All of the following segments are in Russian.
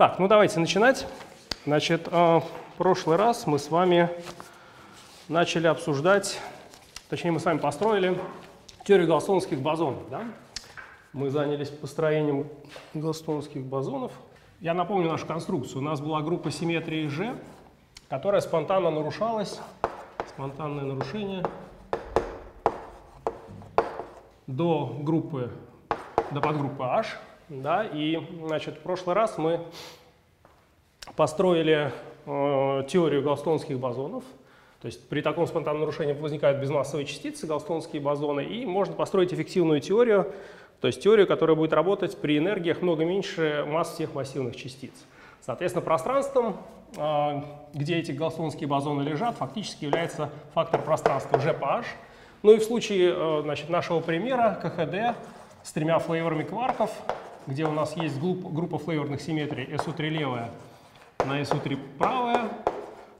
Так, ну давайте начинать. Значит, э, в прошлый раз мы с вами начали обсуждать, точнее мы с вами построили теорию галстонских бозонов. Да? Мы занялись построением галстонских бозонов. Я напомню нашу конструкцию. У нас была группа симметрии G, которая спонтанно нарушалась, спонтанное нарушение, до группы, до подгруппы H. Да, и значит, в прошлый раз мы построили э, теорию галстонских бозонов. То есть при таком спонтанном нарушении возникают безмассовые частицы, галстонские бозоны, и можно построить эффективную теорию, то есть теорию, которая будет работать при энергиях много меньше масс всех массивных частиц. Соответственно, пространством, э, где эти галстонские бозоны лежат, фактически является фактор пространства G по H. Ну и в случае э, значит, нашего примера КХД с тремя флейворами кварков, где у нас есть группа флейворных симметрий SU3 левая на SU3 правая.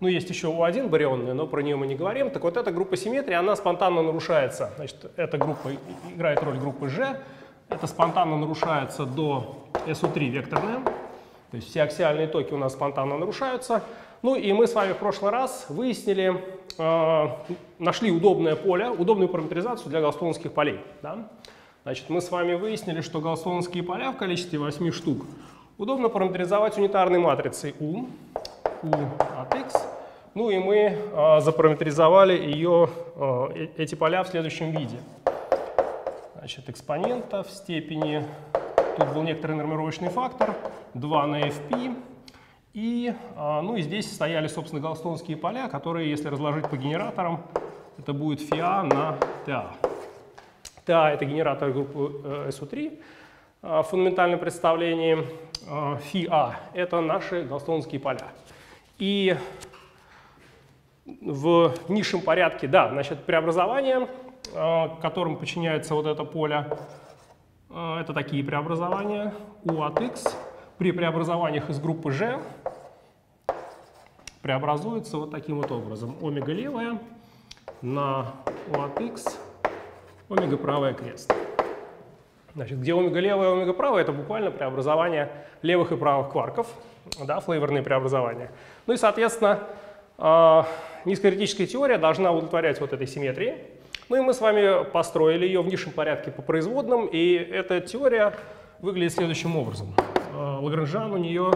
Ну, есть еще U1 барионная, но про нее мы не говорим. Так вот, эта группа симметрии, она спонтанно нарушается. Значит, эта группа играет роль группы G. Это спонтанно нарушается до SU3 векторная. То есть все аксиальные токи у нас спонтанно нарушаются. Ну и мы с вами в прошлый раз выяснили, э, нашли удобное поле, удобную параметризацию для галстонских полей. Да? Значит, мы с вами выяснили, что галстонские поля в количестве 8 штук удобно параметризовать унитарной матрицей U, U от X. Ну и мы э, запараметризовали ее, э, эти поля в следующем виде. Значит, экспонента в степени, тут был некоторый нормировочный фактор, 2 на fp. И, э, ну и здесь стояли, собственно, галстонские поля, которые, если разложить по генераторам, это будет фиа на TA. TA — это генератор группы э, SU3 в фундаментальном. Фи-А — это наши галстонские поля. И в низшем порядке, да, значит, преобразования, которым подчиняется вот это поле, это такие преобразования U от X. При преобразованиях из группы G преобразуется вот таким вот образом. Омега левая на U от X, омега правая крест. Значит, где омега левая и омега правая, это буквально преобразование левых и правых кварков, да, флейворные преобразования. Ну и, соответственно, э, низкокритическая теория должна удовлетворять вот этой симметрии. Ну и мы с вами построили ее в низшем порядке по производным, и эта теория выглядит следующим образом. Э, Лагранжан у нее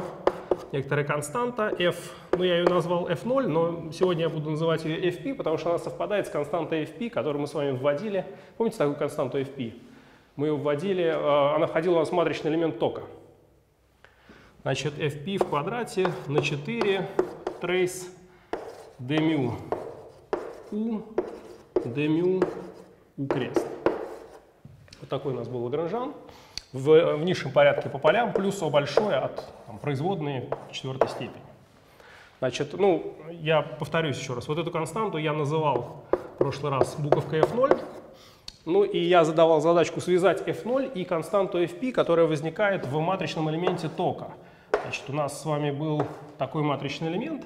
некоторая константа f, ну я ее назвал f0, но сегодня я буду называть ее fp, потому что она совпадает с константой fp, которую мы с вами вводили. Помните такую константу fp? Мы ее вводили, э, она входила у нас в матричный элемент тока. Значит, fp в квадрате на 4 трейс dμ u dμ u крест. Вот такой у нас был Лагранжан. В, в низшем порядке по полям плюс О большое от там, производной четвертой степени. Значит, ну, я повторюсь еще раз. Вот эту константу я называл в прошлый раз буковкой F0. Ну и я задавал задачку связать f0 и константу fp, которая возникает в матричном элементе тока. Значит, у нас с вами был такой матричный элемент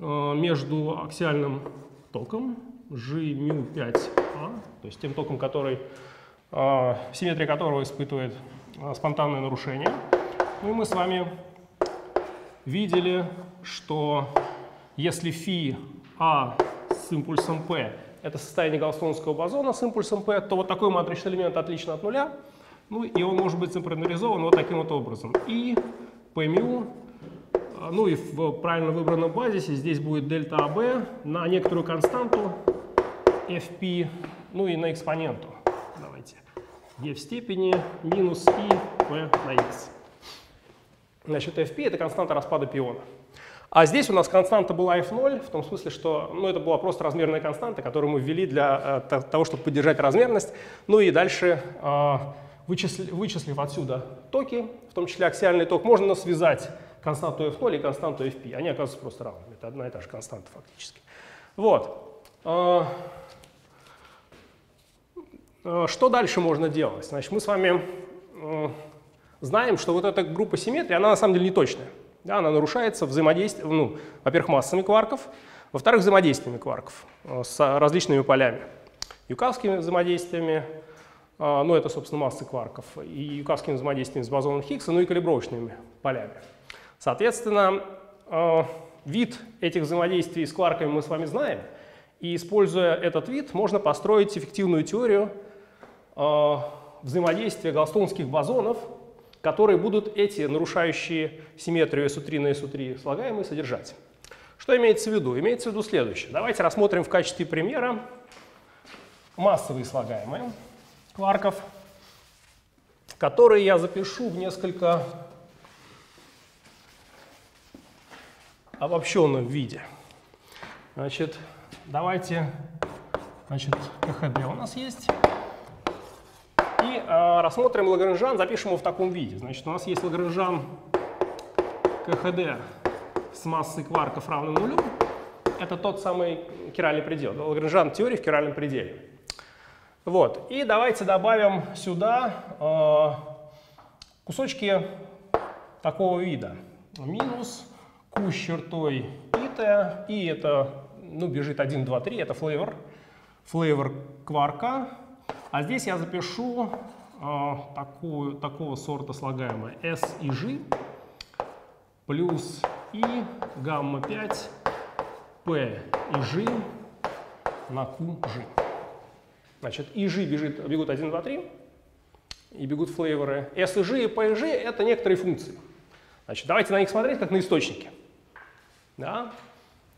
э, между аксиальным током Gμ5а, то есть тем током, который, э, симметрия которого испытывает э, спонтанное нарушение. Ну и мы с вами видели, что если фи А с импульсом P это состояние галстонского бозона с импульсом P, то вот такой матричный элемент отлично от нуля. Ну и он может быть синхронизован вот таким вот образом. И P μ, ну и в правильно выбранном базисе здесь будет дельта АБ на некоторую константу FP, ну и на экспоненту. Давайте. E в степени минус I P на X. Значит, FP это константа распада пиона. А здесь у нас константа была f0, в том смысле, что ну, это была просто размерная константа, которую мы ввели для э, того, чтобы поддержать размерность. Ну и дальше, э, вычислив, вычислив отсюда токи, в том числе аксиальный ток, можно связать константу f0 и константу fp. Они оказываются просто равными. Это одна и та же константа фактически. Вот. Э, э, что дальше можно делать? Значит, мы с вами э, знаем, что вот эта группа симметрии, она на самом деле не точная. Да, она нарушается взаимодействием, ну, во-первых, массами кварков, во-вторых, взаимодействиями кварков э, с различными полями. Юкавскими взаимодействиями, э, ну это, собственно, массы кварков, и юкавскими взаимодействиями с бозоном Хиггса, ну и калибровочными полями. Соответственно, э, вид этих взаимодействий с кварками мы с вами знаем, и используя этот вид, можно построить эффективную теорию взаимодействия галстонских бозонов, которые будут эти нарушающие симметрию SU3 на SU3 слагаемые содержать. Что имеется в виду? Имеется в виду следующее. Давайте рассмотрим в качестве примера массовые слагаемые кварков, которые я запишу в несколько обобщенном виде. Значит, давайте, значит, КХД у нас есть. Э, рассмотрим Лагранжан, запишем его в таком виде. Значит, у нас есть Лагранжан КХД с массой кварков равным нулю. Это тот самый киральный предел. Лагранжан теории в киральном пределе. Вот. И давайте добавим сюда э, кусочки такого вида. Минус q с чертой ит, и это, ну, бежит 1, 2, 3, это flavor, flavor кварка. А здесь я запишу э, такую, такого сорта слагаемое s и g плюс и гамма 5 p и g на qg. Значит, и g бежит, бегут 1, 2, 3, и бегут флейворы. S и g и p и g — это некоторые функции. Значит, давайте на них смотреть как на источники. Да?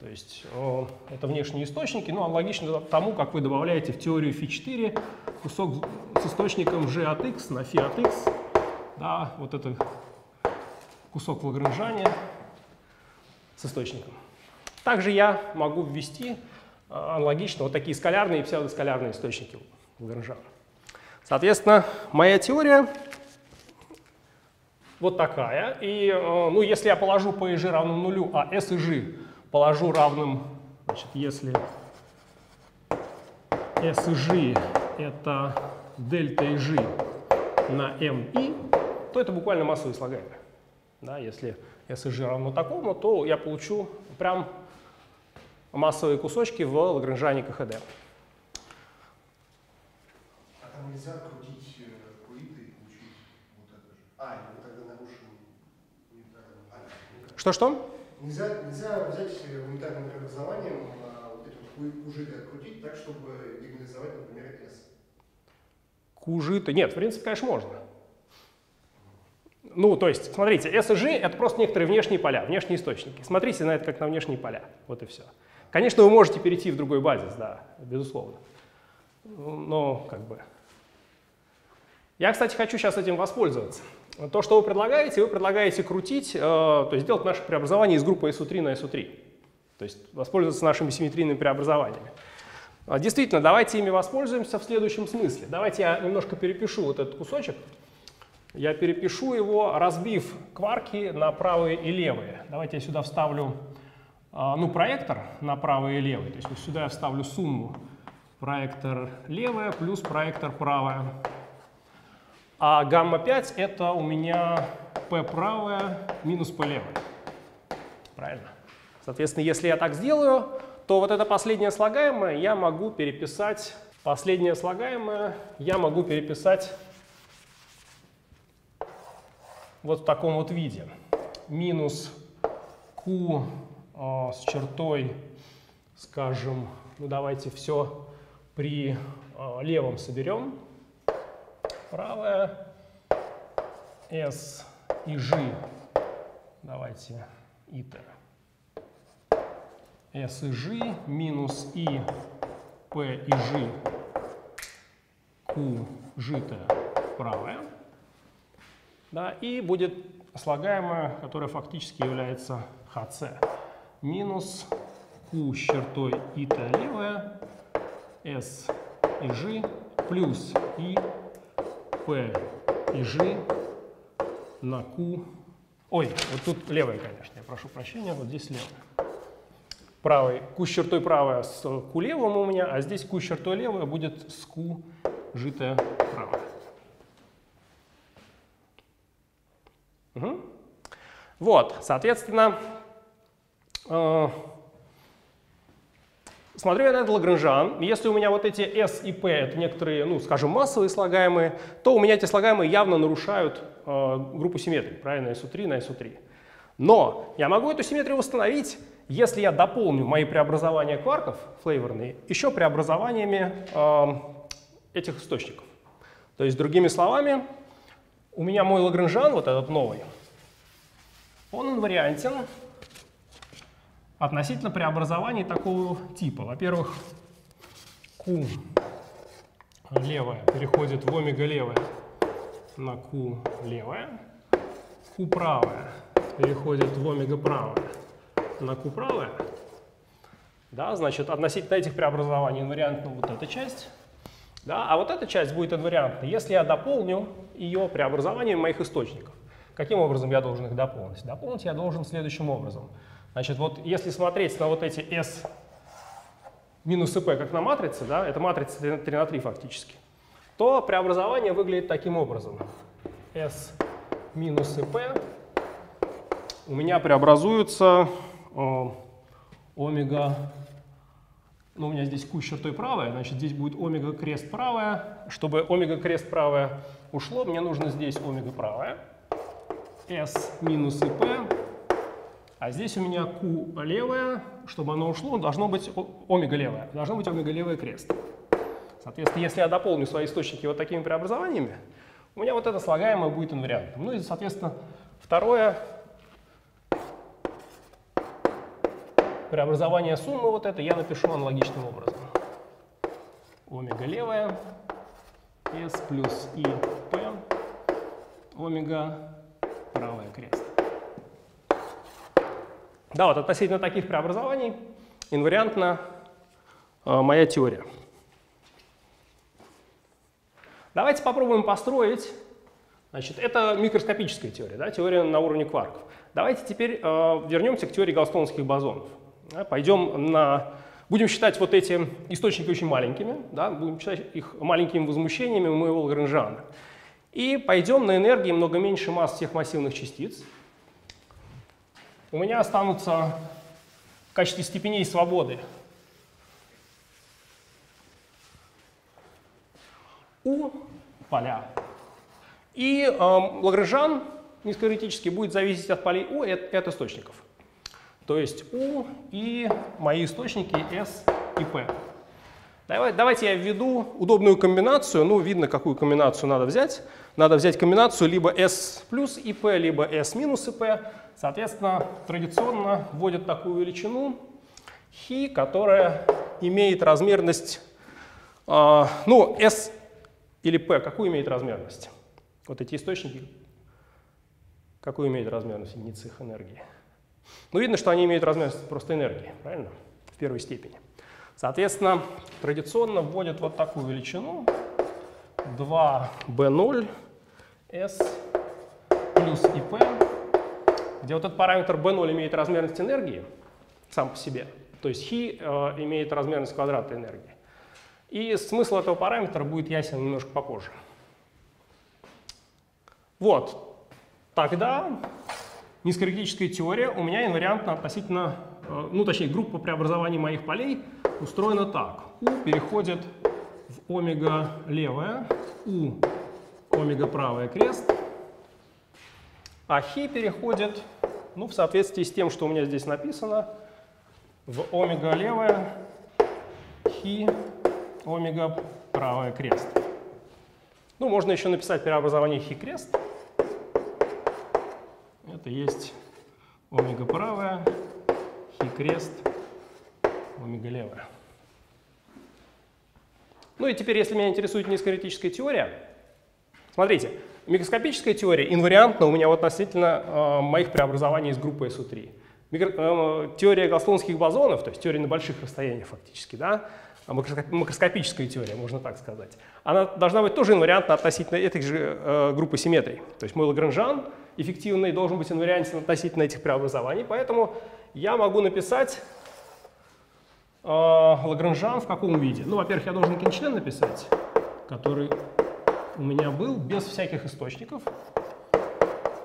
То есть о, это внешние источники, ну, аналогично тому, как вы добавляете в теорию φ4 кусок с источником g от x на φ от x. Да, вот это кусок Лагранжани с источником. Также я могу ввести а, аналогично вот такие скалярные и псевдоскалярные источники Лагранжа. Соответственно, моя теория вот такая. И а, ну, если я положу P и G равным нулю, а S и G положу равным, значит, если S и G это дельта и G на M и, то это буквально массовые слагаемые. Да, если S и G равно такому, то я получу прям массовые кусочки в Лагранжане КХД. А там нельзя крутить кулиты э, и получить вот это же. А, тогда нарушим Что-что? Нельзя, нельзя взять унитарным преобразованием а, вот эти вот кужиты открутить так, чтобы диагонизовать, например, S. Кужиты? Нет, в принципе, конечно, можно. Ну, то есть, смотрите, S и G — это просто некоторые внешние поля, внешние источники. Смотрите на это как на внешние поля. Вот и все. Конечно, вы можете перейти в другой базис, да, безусловно. Но как бы... Я, кстати, хочу сейчас этим воспользоваться. То, что вы предлагаете, вы предлагаете крутить, э, то есть сделать наше преобразование из группы SU3 на SU3. То есть воспользоваться нашими симметрийными преобразованиями. А, действительно, давайте ими воспользуемся в следующем смысле. Давайте я немножко перепишу вот этот кусочек. Я перепишу его, разбив кварки на правые и левые. Давайте я сюда вставлю а, ну, проектор на правый и левый. То есть вот сюда я вставлю сумму проектор левая плюс проектор правая. А гамма-5 это у меня P правая минус P левая. Правильно? Соответственно, если я так сделаю, то вот это последнее слагаемое я могу переписать, последнее слагаемое я могу переписать вот в таком вот виде. Минус Q а, с чертой, скажем, ну давайте все при а, левом соберем. Правая, S и G, давайте ит. S и G минус I, P и G, Q, G правая. Да, и будет слагаемое, которое фактически является HC минус Q с чертой ита левая, S и G плюс И, P и G на Q. Ой, вот тут левая, конечно, я прошу прощения, вот здесь левая. Правый, Q с чертой правая с Q левым у меня, а здесь Q с чертой левая будет с Q житая правая. Угу. Вот, соответственно, Э, смотрю я на этот Лагранжан, если у меня вот эти S и P это некоторые, ну, скажем, массовые слагаемые, то у меня эти слагаемые явно нарушают э, группу симметрии, правильно, SU3 на SU3. Но я могу эту симметрию восстановить, если я дополню мои преобразования кварков, флейворные, еще преобразованиями э, этих источников. То есть, другими словами, у меня мой Лагранжан, вот этот новый, он инвариантен относительно преобразований такого типа. Во-первых, Q левая переходит в омега левая на Q левая, Q правая переходит в омега правая на Q правая. Да, значит, относительно этих преобразований инвариантна вот эта часть. Да, а вот эта часть будет инвариантна, если я дополню ее преобразованием моих источников. Каким образом я должен их дополнить? Дополнить я должен следующим образом. Значит, вот если смотреть на вот эти S минус P как на матрице, да, это матрица 3 на 3 фактически, то преобразование выглядит таким образом. S минус P у меня преобразуется э, омега, ну у меня здесь Q с чертой правая, значит здесь будет омега крест правая. Чтобы омега крест правая ушло, мне нужно здесь омега правая, S минус P, а здесь у меня Q левая, чтобы оно ушло, должно быть омега левая, должно быть омега левая крест. Соответственно, если я дополню свои источники вот такими преобразованиями, у меня вот это слагаемое будет инвариантом. Ну и, соответственно, второе преобразование суммы вот это я напишу аналогичным образом. Омега левая, S плюс И, P, омега правая крест. Да, вот относительно таких преобразований инвариантна э, моя теория. Давайте попробуем построить, значит, это микроскопическая теория, да, теория на уровне кварков. Давайте теперь э, вернемся к теории галстонских бозонов. Да, пойдем на... Будем считать вот эти источники очень маленькими, да, будем считать их маленькими возмущениями моего Лагранжана. И пойдем на энергии много меньше масс всех массивных частиц. У меня останутся в качестве степеней свободы У поля. И э, Лагранжан низкоэретически будет зависеть от полей У и от, от источников. То есть U и мои источники S и P. Давайте я введу удобную комбинацию. Ну, видно, какую комбинацию надо взять. Надо взять комбинацию либо S плюс ИП, либо S минус ИП. Соответственно, традиционно вводят такую величину хи, которая имеет размерность, э, ну, S или P, какую имеет размерность? Вот эти источники, какую имеют размерность единицы их энергии? Ну, видно, что они имеют размерность просто энергии, правильно? В первой степени. Соответственно, традиционно вводят вот такую величину 2b0 s плюс ip, где вот этот параметр b0 имеет размерность энергии сам по себе, то есть хи э, имеет размерность квадрата энергии. И смысл этого параметра будет ясен немножко попозже. Вот, тогда низкоэлектрическая теория у меня инвариантна относительно, э, ну точнее группа преобразований моих полей устроена так. У переходит в омега левая, У омега правая крест, а хи переходит, ну в соответствии с тем, что у меня здесь написано, в омега левая, хи омега правая крест. Ну, можно еще написать преобразование хи крест это есть омега правая, хи крест, омега левая. Ну и теперь, если меня интересует низкоэретическая теория, смотрите, микроскопическая теория инвариантна у меня вот относительно э, моих преобразований из группы SU3. Микро, э, теория галстонских бозонов, то есть теория на больших расстояниях фактически, да, макроскопическая теория, можно так сказать, она должна быть тоже инвариантна относительно этой же э, группы симметрий. То есть мой Лагранжан эффективный должен быть инвариантен относительно этих преобразований, поэтому я могу написать э, Лагранжан в каком виде? Ну, во-первых, я должен кинчлен написать, который у меня был без всяких источников.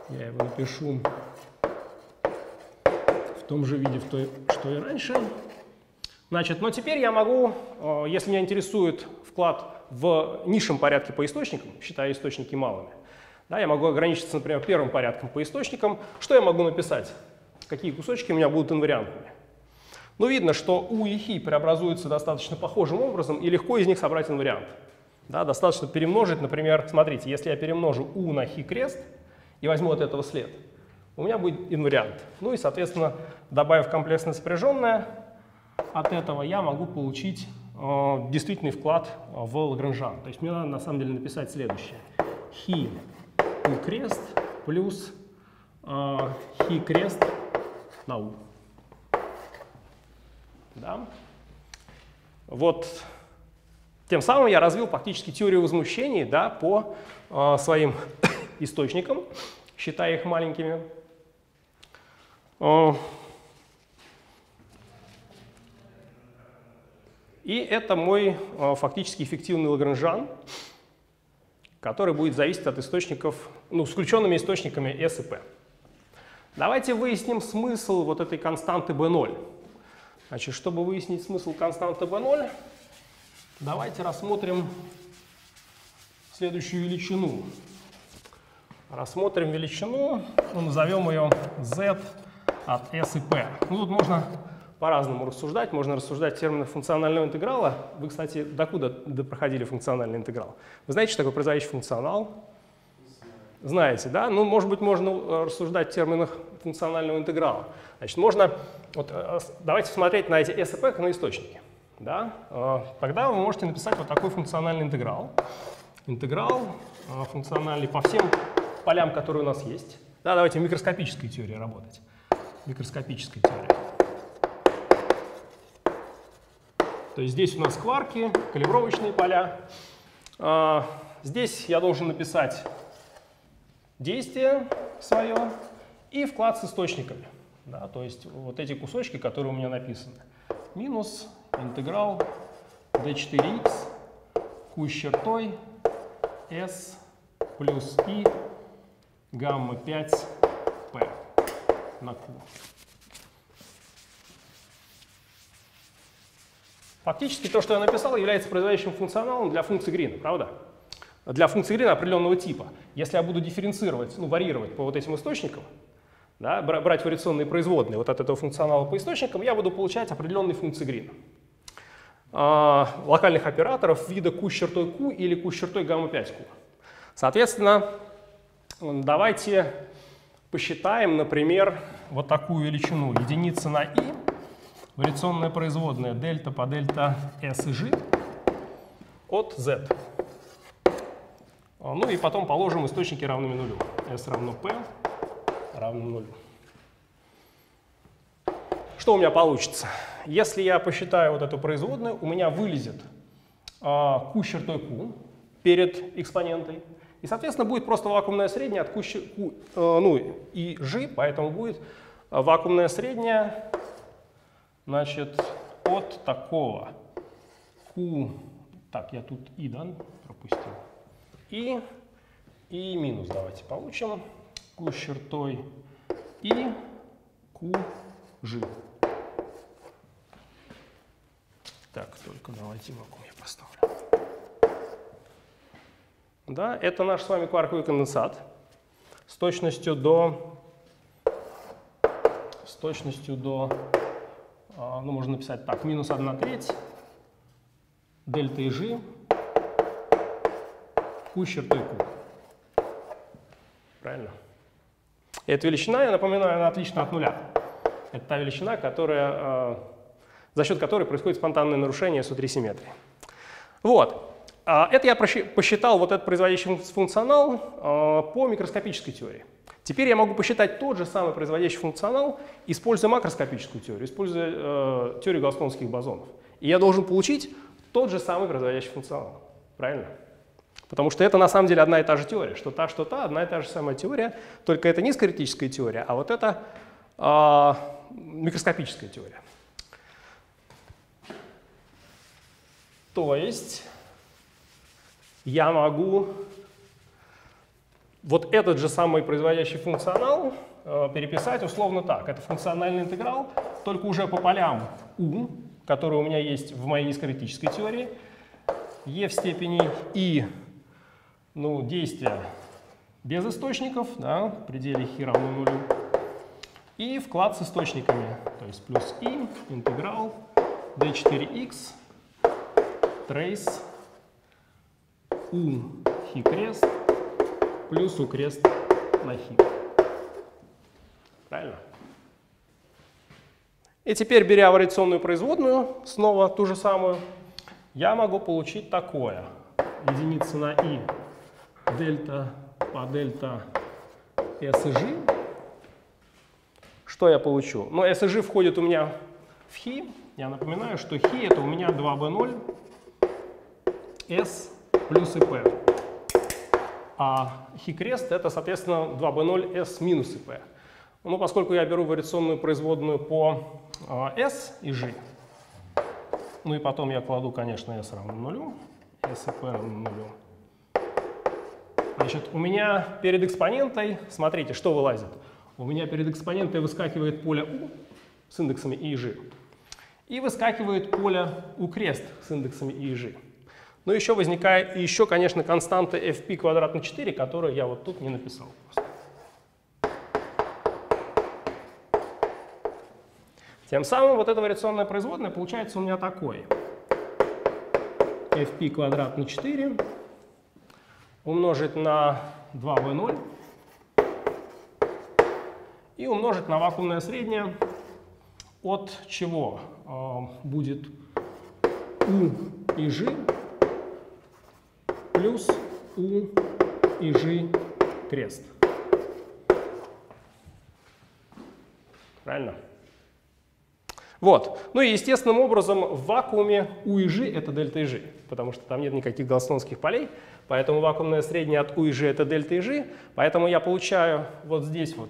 Я его напишу в том же виде, в той, что и раньше. Значит, но теперь я могу, э, если меня интересует вклад в низшем порядке по источникам, считая источники малыми, Да, я могу ограничиться, например, первым порядком по источникам. Что я могу написать? Какие кусочки у меня будут инвариантными? Ну, видно, что у и хи преобразуются достаточно похожим образом, и легко из них собрать инвариант. Да, достаточно перемножить, например, смотрите, если я перемножу у на хи крест и возьму от этого след, у меня будет инвариант. Ну и, соответственно, добавив комплексно сопряженное, от этого я могу получить э, действительный вклад в Лагранжан. То есть мне надо на самом деле написать следующее. Хи у крест плюс э, хи крест на у. Да? Вот тем самым я развил фактически теорию возмущений да, по э, своим источникам, считая их маленькими. Э, и это мой э, фактически эффективный Лагранжан, который будет зависеть от источников, ну, с включенными источниками S и P. Давайте выясним смысл вот этой константы B0. Значит, чтобы выяснить смысл константы B0, давайте рассмотрим следующую величину. Рассмотрим величину, ну, назовем ее z от s и p. Ну, тут можно по-разному рассуждать. Можно рассуждать в терминах функционального интеграла. Вы, кстати, докуда проходили функциональный интеграл? Вы знаете, что такое производящий функционал? Знаете, да? Ну, может быть, можно э, рассуждать в терминах функционального интеграла. Значит, можно, вот, э, давайте смотреть на эти S и P как на источники. Да? Э, тогда вы можете написать вот такой функциональный интеграл. Интеграл функциональный по всем полям, которые у нас есть. Да, давайте в микроскопической теории работать. Микроскопической теории. То есть здесь у нас кварки, калибровочные поля. Здесь я должен написать действие свое и вклад с источниками. Да, то есть вот эти кусочки, которые у меня написаны. Минус интеграл d4x q с чертой s плюс i гамма 5p на q. Фактически то, что я написал, является производящим функционалом для функции Грина, правда? для функции Грина определенного типа. Если я буду дифференцировать, ну, варьировать по вот этим источникам, да, брать вариационные производные вот от этого функционала по источникам, я буду получать определенные функции Грина. А, локальных операторов вида q с чертой q или q с чертой гамма 5q. Соответственно, давайте посчитаем, например, вот такую величину. Единица на i, вариационная производная дельта по дельта s и g от z. А, ну и потом положим источники равными нулю. S равно P равно нулю. Что у меня получится? Если я посчитаю вот эту производную, у меня вылезет а, Q чертой Q перед экспонентой. И, соответственно, будет просто вакуумное среднее от Q, Q э, ну, и G, поэтому будет вакуумное среднее значит, от такого Q, так, я тут и, да, пропустил, и, и минус давайте получим. Q чертой и Q G. Так, только давайте вакуум я поставлю. Да, это наш с вами кварковый конденсат с точностью до с точностью до, а, ну можно написать так, минус 1 треть дельта и g q чертой q. Правильно? Эта величина, я напоминаю, она отлична от нуля. Это та величина, которая, э, за счет которой происходит спонтанное нарушение S3 симметрии. Вот. А это я посчитал вот этот производящий функционал э, по микроскопической теории. Теперь я могу посчитать тот же самый производящий функционал, используя макроскопическую теорию, используя э, теорию галстонских бозонов. И я должен получить тот же самый производящий функционал. Правильно? Потому что это на самом деле одна и та же теория, что та, что та, одна и та же самая теория, только это низкокритическая теория, а вот это э, микроскопическая теория. То есть я могу вот этот же самый производящий функционал э, переписать условно так. Это функциональный интеграл, только уже по полям u, которые у меня есть в моей низкокритической теории, e в степени i ну, действия без источников, да, в пределе хи равно нулю. И вклад с источниками, то есть плюс и, интеграл d4x, трейс у хи крест плюс у крест на хи. Правильно? И теперь, беря вариационную производную, снова ту же самую, я могу получить такое. Единица на и дельта по дельта S и G. Что я получу? Ну, S и G входит у меня в хи. Я напоминаю, что хи это у меня 2b0 S плюс ИП. А хи крест это, соответственно, 2b0 S минус ИП. Ну, поскольку я беру вариационную производную по э, S и G, ну и потом я кладу, конечно, S равно нулю, S и P равно нулю. Значит, у меня перед экспонентой, смотрите, что вылазит. У меня перед экспонентой выскакивает поле U с индексами I и G. И выскакивает поле U крест с индексами I и G. Но еще возникает, еще, конечно, константа fp квадрат на 4, которую я вот тут не написал. Тем самым вот эта вариационная производная получается у меня такой. fp квадрат на 4 умножить на 2v0 и умножить на вакуумное среднее, от чего э, будет u и g плюс u и g крест. Правильно? Вот. Ну и естественным образом в вакууме U и G это дельта и G, потому что там нет никаких галстонских полей, поэтому вакуумное среднее от U и G это дельта и G, поэтому я получаю вот здесь вот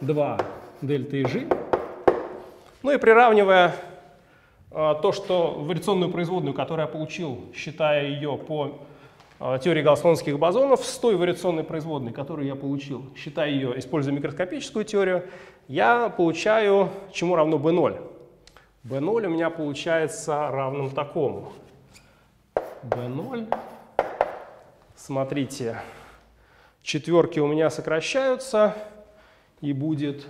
2 дельта и G. Ну и приравнивая то, что вариационную производную, которую я получил, считая ее по э, теории галстонских бозонов, с той вариационной производной, которую я получил, считая ее, используя микроскопическую теорию, я получаю, чему равно b0. b0 у меня получается равным такому. b0, смотрите, четверки у меня сокращаются, и будет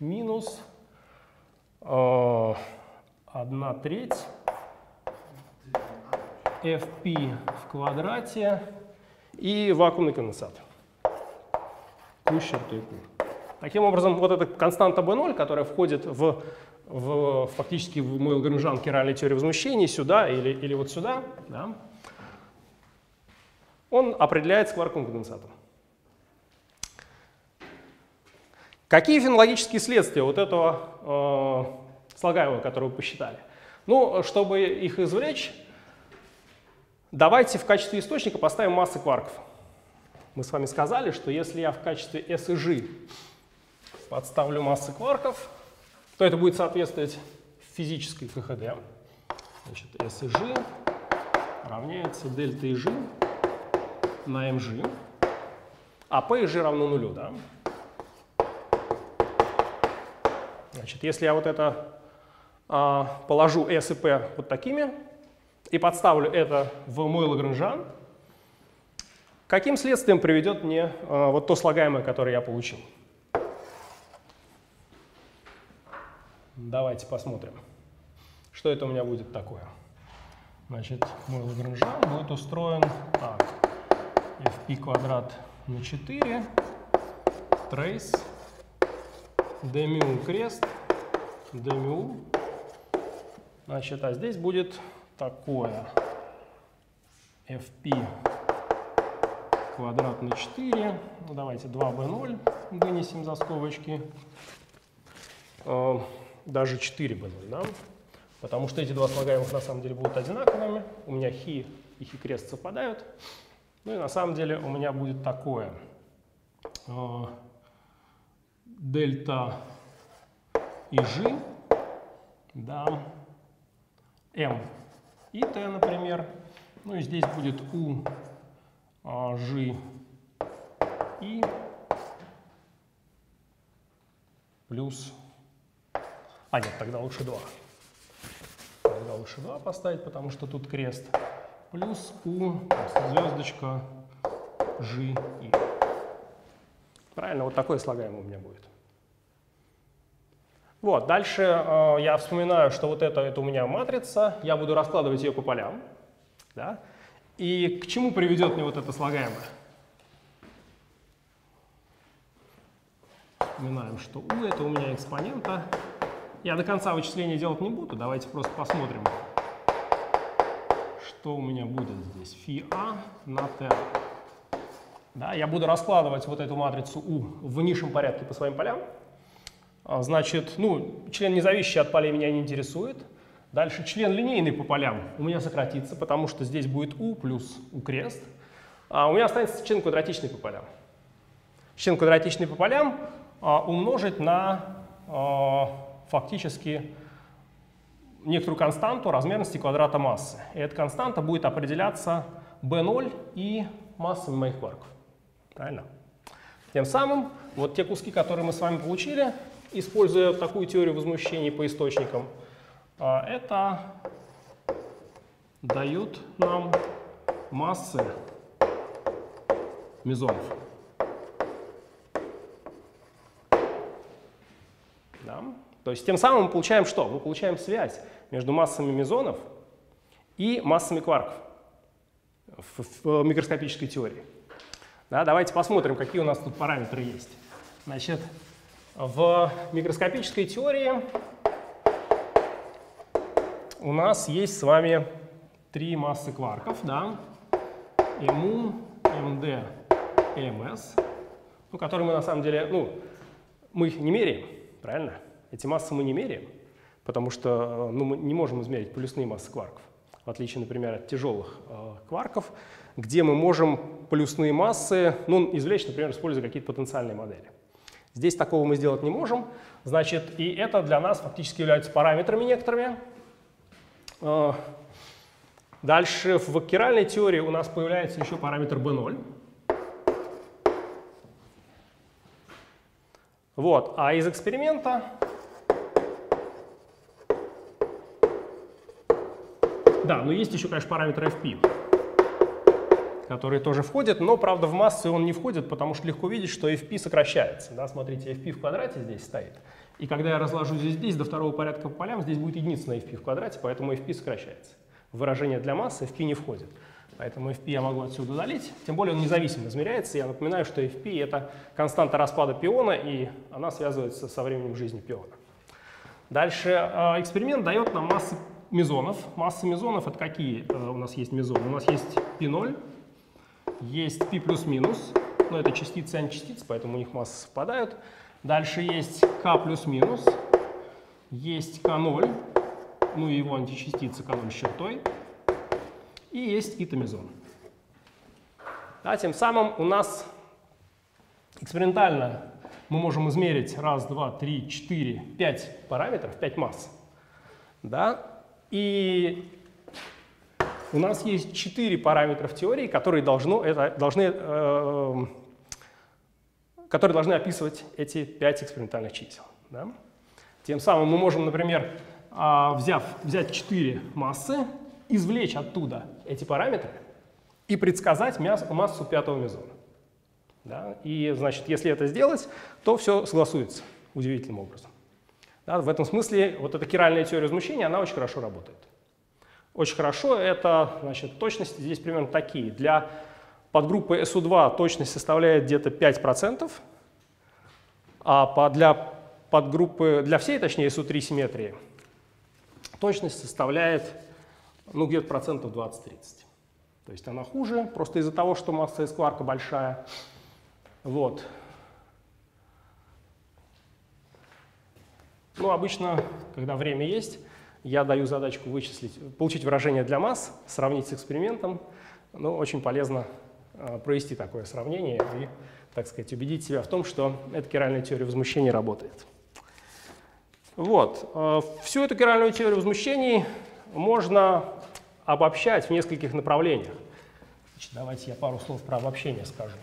минус э, 1 треть fp в квадрате и вакуумный конденсат. Q чертой Q. Таким образом, вот эта константа B0, которая входит в, в фактически в мой Лагранжан керальной теории возмущений сюда или, или вот сюда, да, он определяет скварком конденсатом. Какие фенологические следствия вот этого слагаемого, которого вы посчитали? Ну, чтобы их извлечь, давайте в качестве источника поставим массы кварков. Мы с вами сказали, что если я в качестве S и G подставлю массы кварков, то это будет соответствовать физической КХД. Значит, S и G равняется дельта и G на mg, а P и G равно нулю, да? Значит, если я вот это положу S и P вот такими и подставлю это в мой Лагранжан, каким следствием приведет мне а, вот то слагаемое, которое я получил? Давайте посмотрим, что это у меня будет такое. Значит, мой Лагранжан будет устроен так. fp квадрат на 4, трейс, d крест, d Значит, а здесь будет такое. fp квадрат на 4. Ну, давайте 2b0 вынесем за скобочки. Э, даже 4 b0, да? Потому что эти два слагаемых на самом деле будут одинаковыми. У меня хи и хи крест совпадают. Ну и на самом деле у меня будет такое. Э, дельта и g, да, m и t, например. Ну и здесь будет u, g и плюс а нет, тогда лучше 2. Тогда лучше 2 поставить, потому что тут крест. Плюс У, звездочка, G, И. Правильно, вот такое слагаемое у меня будет. Вот, дальше э, я вспоминаю, что вот это, это у меня матрица, я буду раскладывать ее по полям. Да? И к чему приведет мне вот это слагаемое? Вспоминаем, что u это у меня экспонента. Я до конца вычисления делать не буду, давайте просто посмотрим, что у меня будет здесь. φ а на t. Да, я буду раскладывать вот эту матрицу U в низшем порядке по своим полям. А, значит, ну, член независящий от полей меня не интересует. Дальше член линейный по полям у меня сократится, потому что здесь будет U плюс U крест. А у меня останется член квадратичный по полям. Член квадратичный по полям а, умножить на а, фактически некоторую константу размерности квадрата массы. И эта константа будет определяться B0 и массами моих кварков. Правильно? Тем самым, вот те куски, которые мы с вами получили, используя такую теорию возмущений по источникам, а, это дают нам массы мезонов. Да? То есть тем самым мы получаем что? Мы получаем связь между массами мезонов и массами кварков в, в микроскопической теории. Да, давайте посмотрим, какие у нас тут параметры есть. Значит, в микроскопической теории у нас есть с вами три массы кварков, да, МУ, МД МС, ну, которые мы на самом деле, ну, мы их не меряем, правильно? Эти массы мы не меряем, потому что ну, мы не можем измерить плюсные массы кварков, в отличие, например, от тяжелых э, кварков, где мы можем плюсные массы ну, извлечь, например, используя какие-то потенциальные модели. Здесь такого мы сделать не можем. Значит, и это для нас фактически является параметрами некоторыми. А, дальше в ваккеральной теории у нас появляется еще параметр B0. Вот, а из эксперимента Да, но есть еще, конечно, параметр FP который тоже входит, но, правда, в массы он не входит, потому что легко видеть, что FP сокращается. Да? Смотрите, FP в квадрате здесь стоит. И когда я разложу здесь, здесь до второго порядка по полям, здесь будет единица на FP в квадрате, поэтому FP сокращается. Выражение для массы FP не входит. Поэтому FP я могу отсюда удалить. Тем более он независимо измеряется. Я напоминаю, что FP — это константа распада пиона, и она связывается со временем жизни пиона. Дальше э, эксперимент дает нам массы мезонов. Массы мезонов — это какие э, у нас есть мезоны? У нас есть π0, есть π плюс-минус, но это частицы античастицы, поэтому у них массы совпадают. Дальше есть k плюс-минус, есть k0, ну и его античастица k0 с чертой, и есть итомизон. Да, тем самым у нас экспериментально мы можем измерить раз, два, три, четыре, пять параметров, пять масс. Да? И у нас есть четыре параметра в теории, которые, должно, это, должны, э, которые должны описывать эти пять экспериментальных чисел. Да? Тем самым мы можем, например, э, взяв, взять четыре массы, извлечь оттуда эти параметры и предсказать массу пятого мезона. Да? И, значит, если это сделать, то все согласуется удивительным образом. Да? В этом смысле вот эта хиральная теория возмущения, она очень хорошо работает. Очень хорошо, это значит, точности здесь примерно такие. Для подгруппы SU2 точность составляет где-то 5%, а для подгруппы, для всей, точнее, SU3 симметрии, точность составляет ну, где-то процентов 20-30. То есть она хуже, просто из-за того, что масса из кварка большая. Вот. Ну, обычно, когда время есть, я даю задачку вычислить, получить выражение для масс, сравнить с экспериментом. Ну, очень полезно э, провести такое сравнение и, так сказать, убедить себя в том, что эта киральная теория возмущений работает. Вот. Э, всю эту киральную теорию возмущений можно обобщать в нескольких направлениях. Значит, давайте я пару слов про обобщение скажу.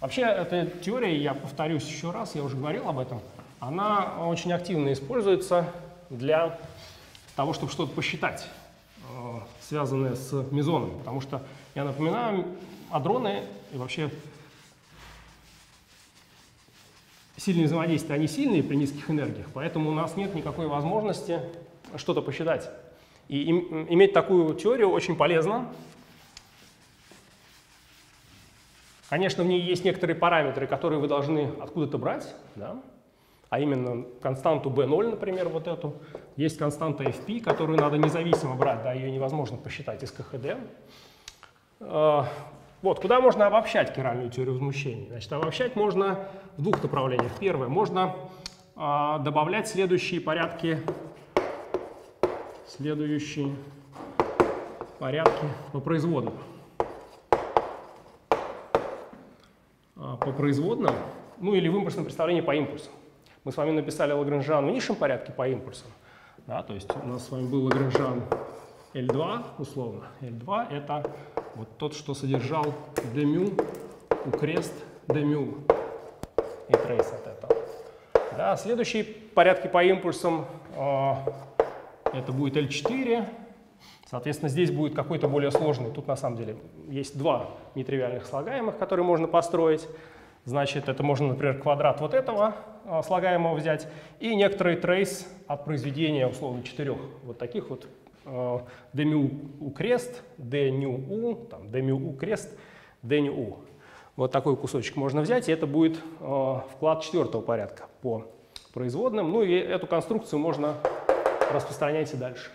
Вообще, эта теория, я повторюсь еще раз, я уже говорил об этом, она очень активно используется для того, чтобы что-то посчитать, э, связанное с мезонами. Потому что, я напоминаю, адроны и вообще сильные взаимодействия, они сильные при низких энергиях, поэтому у нас нет никакой возможности что-то посчитать. И им, иметь такую теорию очень полезно. Конечно, в ней есть некоторые параметры, которые вы должны откуда-то брать, да? А именно константу B0, например, вот эту. Есть константа FP, которую надо независимо брать, да, ее невозможно посчитать из КХД. А, вот, куда можно обобщать хиральную теорию возмущений? Значит, обобщать можно в двух направлениях. Первое, можно а, добавлять следующие порядки, следующие порядки по производным. А, по производным, ну или в импульсном представлении по импульсам. Мы с вами написали Лагранжан в низшем порядке по импульсам. Да, то есть у нас с вами был Лагранжан L2, условно. L2 это вот тот, что содержал демю у крест демю и трейс от этого. Да, следующие порядки по импульсам э, это будет L4. Соответственно, здесь будет какой-то более сложный. Тут на самом деле есть два нетривиальных слагаемых, которые можно построить. Значит, это можно, например, квадрат вот этого э, слагаемого взять и некоторый трейс от произведения, условно, четырех вот таких вот d μ u крест, d ню u, там, d μ u крест, d ню u. Вот такой кусочек можно взять, и это будет э, вклад четвертого порядка по производным. Ну и эту конструкцию можно распространять и дальше.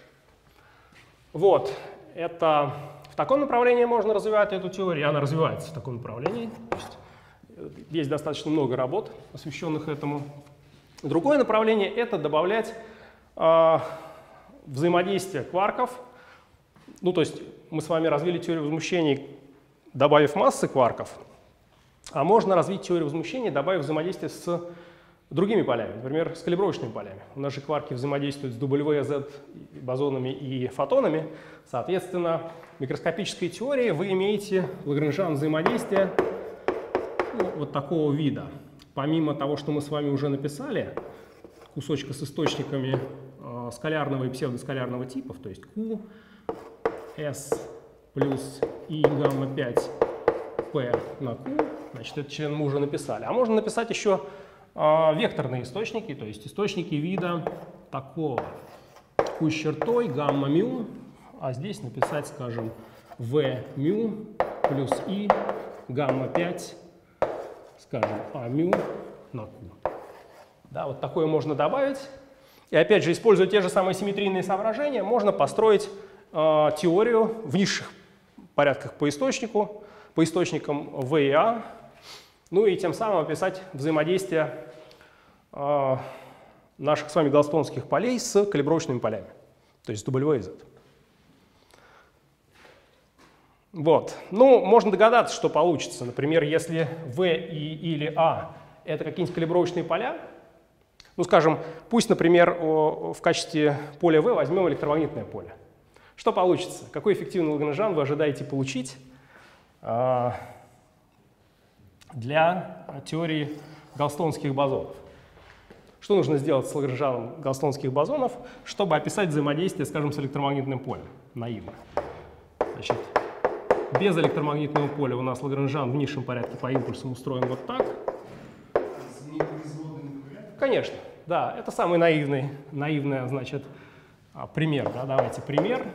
Вот, это в таком направлении можно развивать эту теорию, она развивается в таком направлении. Есть достаточно много работ, посвященных этому. Другое направление — это добавлять э, взаимодействие кварков. Ну, то есть мы с вами развили теорию возмущений, добавив массы кварков, а можно развить теорию возмущений, добавив взаимодействие с другими полями, например, с калибровочными полями. У нас же кварки взаимодействуют с WZ бозонами и фотонами. Соответственно, в микроскопической теории вы имеете лагранжан взаимодействия вот такого вида. Помимо того, что мы с вами уже написали, кусочка с источниками э, скалярного и псевдоскалярного типов, то есть Q, S плюс и гамма 5 P на Q, значит, этот член мы уже написали. А можно написать еще э, векторные источники, то есть источники вида такого. Q с чертой, гамма мю, а здесь написать, скажем, V мю плюс и гамма 5 скажем, а мю на q. Да, вот такое можно добавить. И опять же, используя те же самые симметрийные соображения, можно построить э, теорию в низших порядках по источнику, по источникам V и A, ну и тем самым описать взаимодействие э, наших с вами галстонских полей с калибровочными полями, то есть W и Z. Вот. Ну, можно догадаться, что получится. Например, если V и, или A — это какие-нибудь калибровочные поля, ну, скажем, пусть, например, в качестве поля V возьмем электромагнитное поле. Что получится? Какой эффективный лагранжан вы ожидаете получить а, для теории галстонских бозонов? Что нужно сделать с лагранжаном галстонских бозонов, чтобы описать взаимодействие, скажем, с электромагнитным полем наивно? Значит, без электромагнитного поля у нас Лагранжан в низшем порядке по импульсам устроен вот так. Конечно, да, это самый наивный, наивный, значит, а, пример. Да, давайте пример.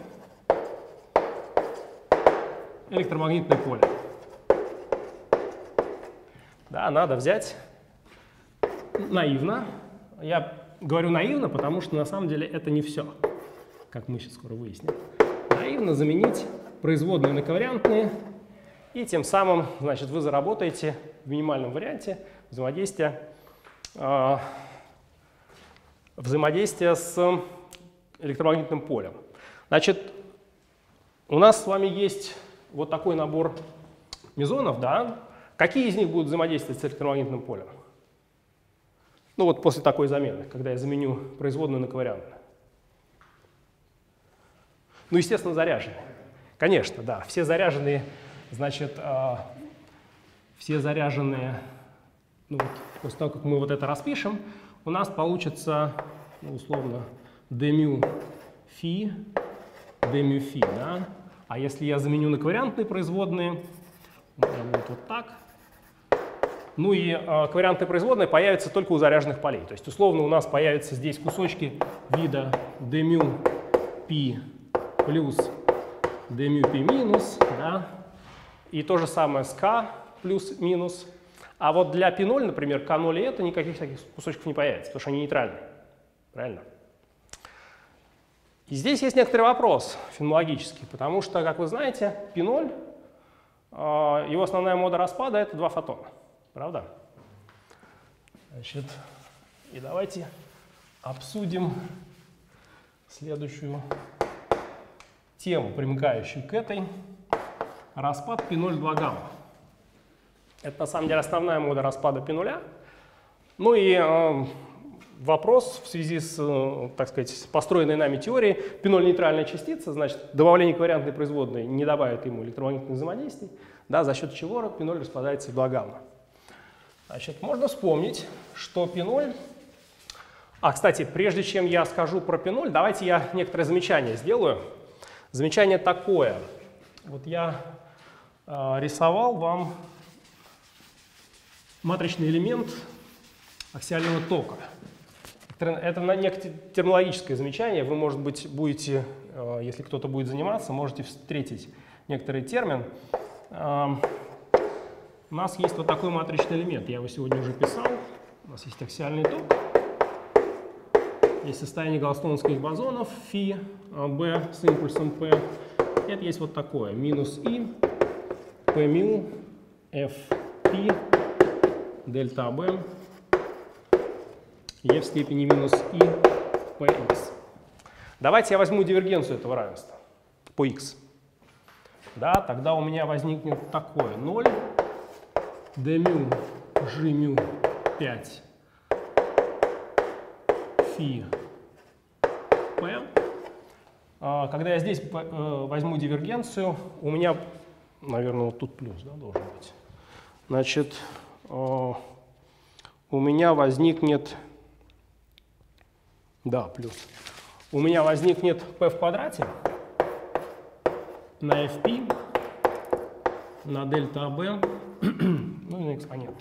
Электромагнитное поле. Да, надо взять наивно. Я говорю наивно, потому что на самом деле это не все, как мы сейчас скоро выясним. Наивно заменить производные на ковариантные, и тем самым значит, вы заработаете в минимальном варианте взаимодействие, э, взаимодействие с электромагнитным полем. Значит, у нас с вами есть вот такой набор мезонов, да? Какие из них будут взаимодействовать с электромагнитным полем? Ну вот после такой замены, когда я заменю производную на ковариантную. Ну, естественно, заряженные. Конечно, да, все заряженные, значит, а, все заряженные, ну вот, после того, как мы вот это распишем, у нас получится, ну, условно, демю фи, демю фи, да? А если я заменю на ковариантные производные, будет вот так, Ну и э, ковариантные производные появятся только у заряженных полей. То есть условно у нас появятся здесь кусочки вида dμ π плюс π минус, да, и то же самое с k плюс-минус. А вот для p0, например, k0 и это никаких таких кусочков не появится, потому что они нейтральны. Правильно? И здесь есть некоторый вопрос фенологический, потому что, как вы знаете, p0, а, его основная мода распада — это два фотона. Правда? Значит, и давайте обсудим следующую тему, примыкающую к этой. Распад p0 2 гамма. Это на самом деле основная мода распада p0. Ну и э, вопрос в связи с, э, так сказать, построенной нами теорией. P0 нейтральная частица, значит, добавление ковариантной производной не добавит ему электромагнитных взаимодействий, да, за счет чего P0 распадается в 2 гамма. Значит, можно вспомнить, что P0... А, кстати, прежде чем я скажу про P0, давайте я некоторое замечание сделаю. Замечание такое. Вот я э, рисовал вам матричный элемент аксиального тока. Это некое терминологическое замечание. Вы, может быть, будете, э, если кто-то будет заниматься, можете встретить некоторый термин. Э, у нас есть вот такой матричный элемент. Я его сегодня уже писал. У нас есть аксиальный ток Есть состояние галстонских бозонов φ, b с импульсом p. Это есть вот такое. Минус i, p μ, f p, дельта b, e в степени минус i, px. Давайте я возьму дивергенцию этого равенства по x. Да, тогда у меня возникнет такое 0 d μ g μ 5 фи когда я здесь э, возьму дивергенцию, у меня, наверное, вот тут плюс да, должен быть. Значит, а, у меня возникнет, да, плюс. У меня возникнет p в квадрате на fp на дельта b ну и на экспонент.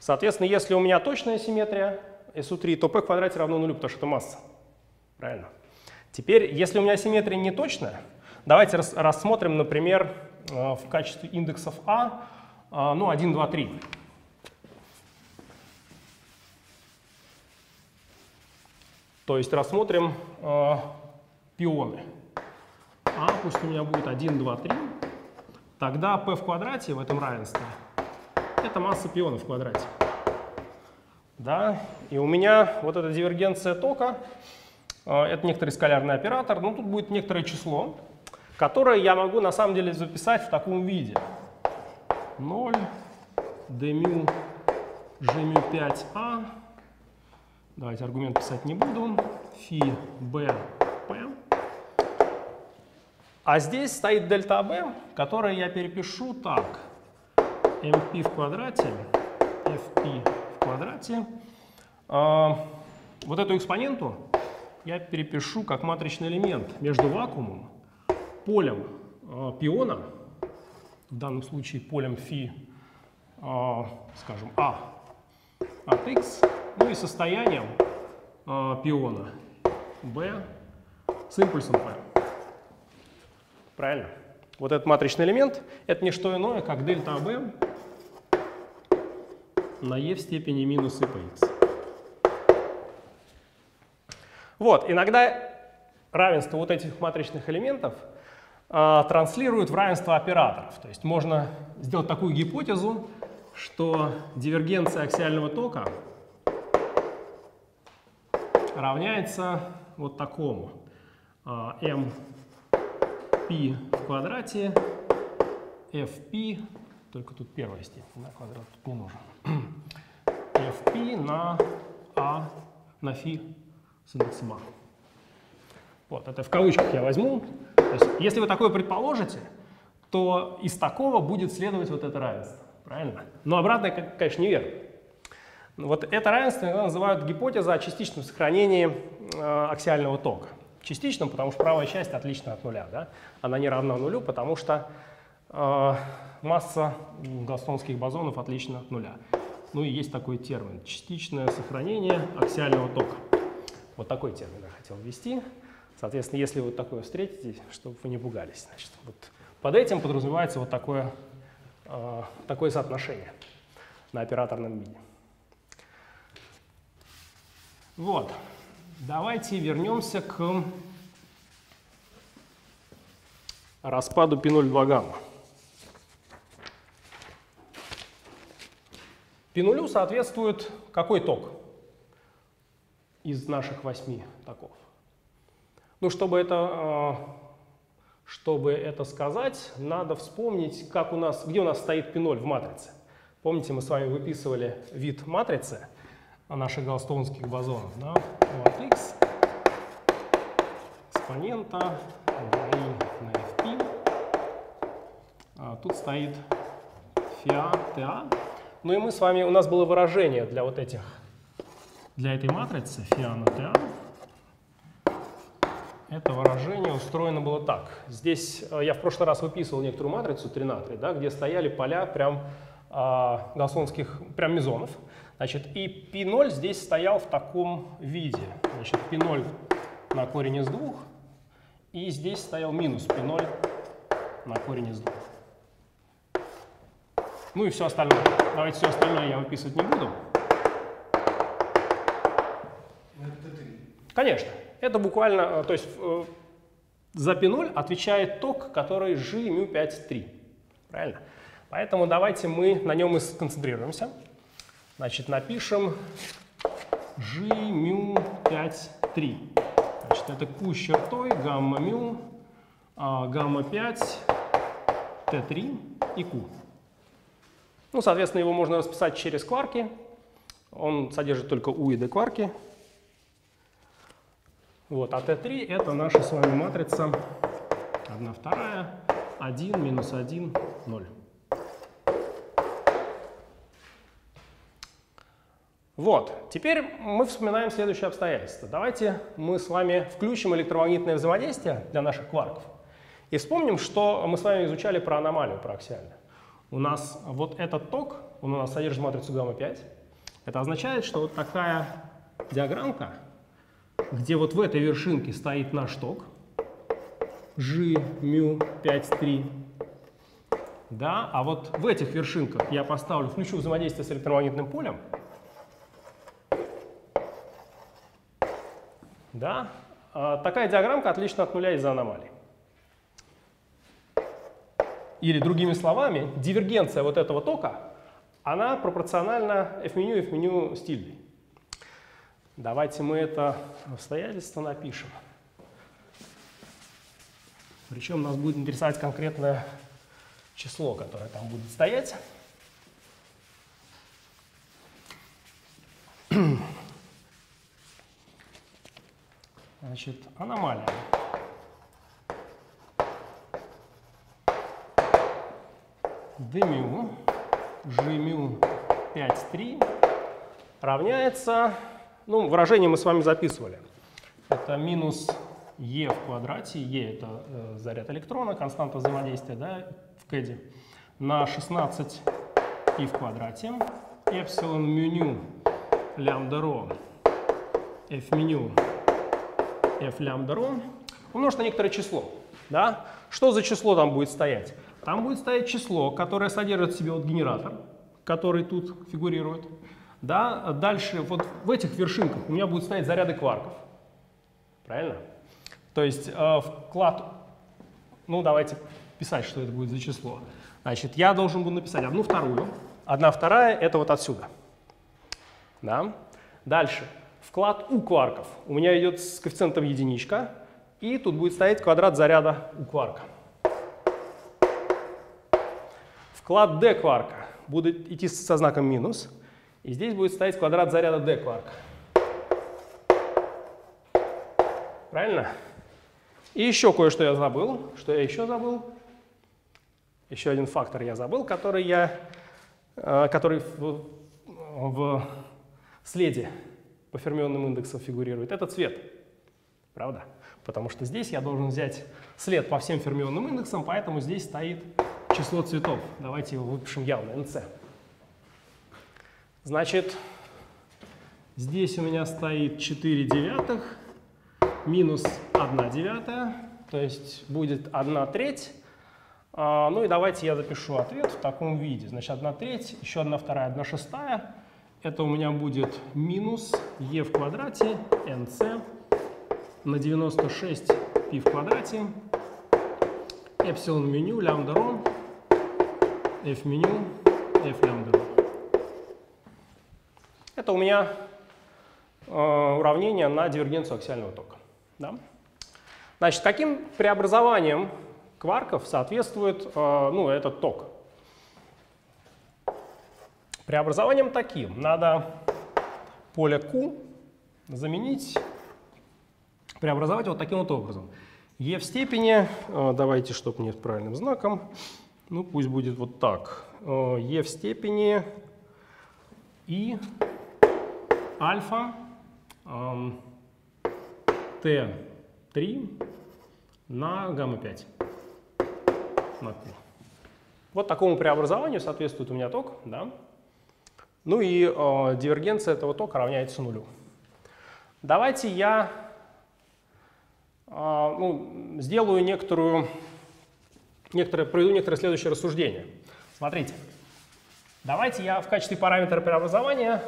Соответственно, если у меня точная симметрия SU3, то p в квадрате равно нулю, потому что это масса. Правильно? Теперь, если у меня симметрия не точная, давайте рас рассмотрим, например, э, в качестве индексов А, э, ну, 1, 2, 3. То есть рассмотрим э, пионы. А пусть у меня будет 1, 2, 3, тогда p в квадрате в этом равенстве это масса пионов в квадрате. Да? И у меня вот эта дивергенция тока, э, это некоторый скалярный оператор, но тут будет некоторое число, которое я могу на самом деле записать в таком виде. 0 dμ gμ 5а, давайте аргумент писать не буду, фи b p а здесь стоит дельта b, которое я перепишу так. mp в квадрате, fp квадрате. А, вот эту экспоненту я перепишу как матричный элемент между вакуумом, полем а, пиона, в данном случае полем фи, а, скажем, а от x, ну и состоянием пиона b с импульсом p. Правильно? Вот этот матричный элемент — это не что иное, как дельта b на e в степени минус e по x. Вот, иногда равенство вот этих матричных элементов э, транслируют в равенство операторов. То есть можно сделать такую гипотезу, что дивергенция аксиального тока равняется вот такому. Э, m в квадрате fp, только тут первая степень, да, квадрат тут не нужен, fp на a на фи с индексом а. Вот, это в кавычках я возьму. То есть, если вы такое предположите, то из такого будет следовать вот это равенство. Правильно? Но обратное, конечно, неверно. Вот это равенство называют гипотеза о частичном сохранении э, аксиального тока частичном, потому что правая часть отлична от нуля. Да? Она не равна нулю, потому что э, масса галстонских бозонов отлична от нуля. Ну и есть такой термин – частичное сохранение аксиального тока. Вот такой термин я хотел ввести. Соответственно, если вы такое встретите, чтобы вы не пугались. Значит, вот под этим подразумевается вот такое, э, такое соотношение на операторном виде. Вот. Давайте вернемся к распаду π0,2 гамма. P0 соответствует какой ток из наших восьми токов? Ну, чтобы это, а, чтобы это сказать, надо вспомнить, как у нас, где у нас стоит P0 в матрице. Помните, мы с вами выписывали вид матрицы наших галстонских бозонов. Да? Вот x экспонента на fp. А тут стоит фиа ta. Ну и мы с вами, у нас было выражение для вот этих, для этой матрицы фиа на ta. Это выражение устроено было так. Здесь э, я в прошлый раз выписывал некоторую матрицу 3 на 3, да, где стояли поля прям а, галсонских, прям мезонов. Значит, и π0 здесь стоял в таком виде. Значит, π0 на корень из двух, и здесь стоял минус π0 на корень из двух. Ну и все остальное. Давайте все остальное я выписывать не буду. Ну, это Т3. Конечно. Это буквально, э, то есть э, за π0 отвечает ток, который G μ 5 3. Правильно? Поэтому давайте мы на нем и сконцентрируемся. Значит, напишем G μ 5 3. Значит, это Q с чертой, гамма μ, а, гамма 5, Т3 и Q. Ну, соответственно, его можно расписать через кварки. Он содержит только D кварки. Вот, а Т3 это наша с вами матрица 1, 2, 1, минус 1, 0. Вот, теперь мы вспоминаем следующее обстоятельство. Давайте мы с вами включим электромагнитное взаимодействие для наших кварков и вспомним, что мы с вами изучали про аномалию проаксиальную у нас вот этот ток, он у нас содержит матрицу гамма-5. Это означает, что вот такая диаграммка, где вот в этой вершинке стоит наш ток, G, μ, 5, 3, да, а вот в этих вершинках я поставлю, включу взаимодействие с электромагнитным полем, да, а такая диаграммка отлично от нуля из-за аномалии. Или другими словами, дивергенция вот этого тока, она пропорциональна f-меню и f-меню стильной. Давайте мы это обстоятельство напишем. Причем нас будет интересовать конкретное число, которое там будет стоять. Значит, аномалия. Dμ gμ 5,3 равняется, ну, выражение мы с вами записывали. Это минус e в квадрате, e это э, заряд электрона, константа взаимодействия да, в кэде, на 16 и в квадрате, эпсилон меню лямбда ро, f меню f лямбда ро, умножить на некоторое число. Да? Что за число там будет стоять? Там будет стоять число, которое содержит в себе вот генератор, который тут фигурирует. Да? Дальше вот в этих вершинках у меня будут стоять заряды кварков. Правильно? То есть э, вклад, ну давайте писать, что это будет за число. Значит, я должен буду написать одну вторую. Одна вторая это вот отсюда. Да? Дальше. Вклад у кварков у меня идет с коэффициентом единичка, и тут будет стоять квадрат заряда у кварка. Вклад d кварка будет идти со знаком минус, и здесь будет стоять квадрат заряда d кварка. Правильно? И еще кое-что я забыл. Что я еще забыл? Еще один фактор я забыл, который, я, э, который в, в следе по фермионным индексам фигурирует. Это цвет. Правда? Потому что здесь я должен взять след по всем фермионным индексам, поэтому здесь стоит число цветов. Давайте его выпишем явно, nc. Значит, здесь у меня стоит 4 девятых минус 1 девятая, то есть будет 1 треть. А, ну и давайте я запишу ответ в таком виде. Значит, 1 треть, еще 1 вторая, 1 шестая. Это у меня будет минус e в квадрате nc на 96 π в квадрате эпсилон меню лямбда рон f меню f лямбда рон. Это у меня э, уравнение на дивергенцию аксиального тока. Да? Значит, каким преобразованием кварков соответствует э, ну, этот ток? Преобразованием таким. Надо поле Q заменить, преобразовать вот таким вот образом. e в степени, э, давайте, чтобы не с правильным знаком, ну пусть будет вот так. Э, e в степени и альфа эм, t3 на гамма-5 на. Вот такому преобразованию соответствует у меня ток. Да? Ну и э, дивергенция этого тока равняется нулю. Давайте я э, ну, сделаю некоторую, некоторое, проведу некоторое следующее рассуждение. Смотрите, давайте я в качестве параметра преобразования,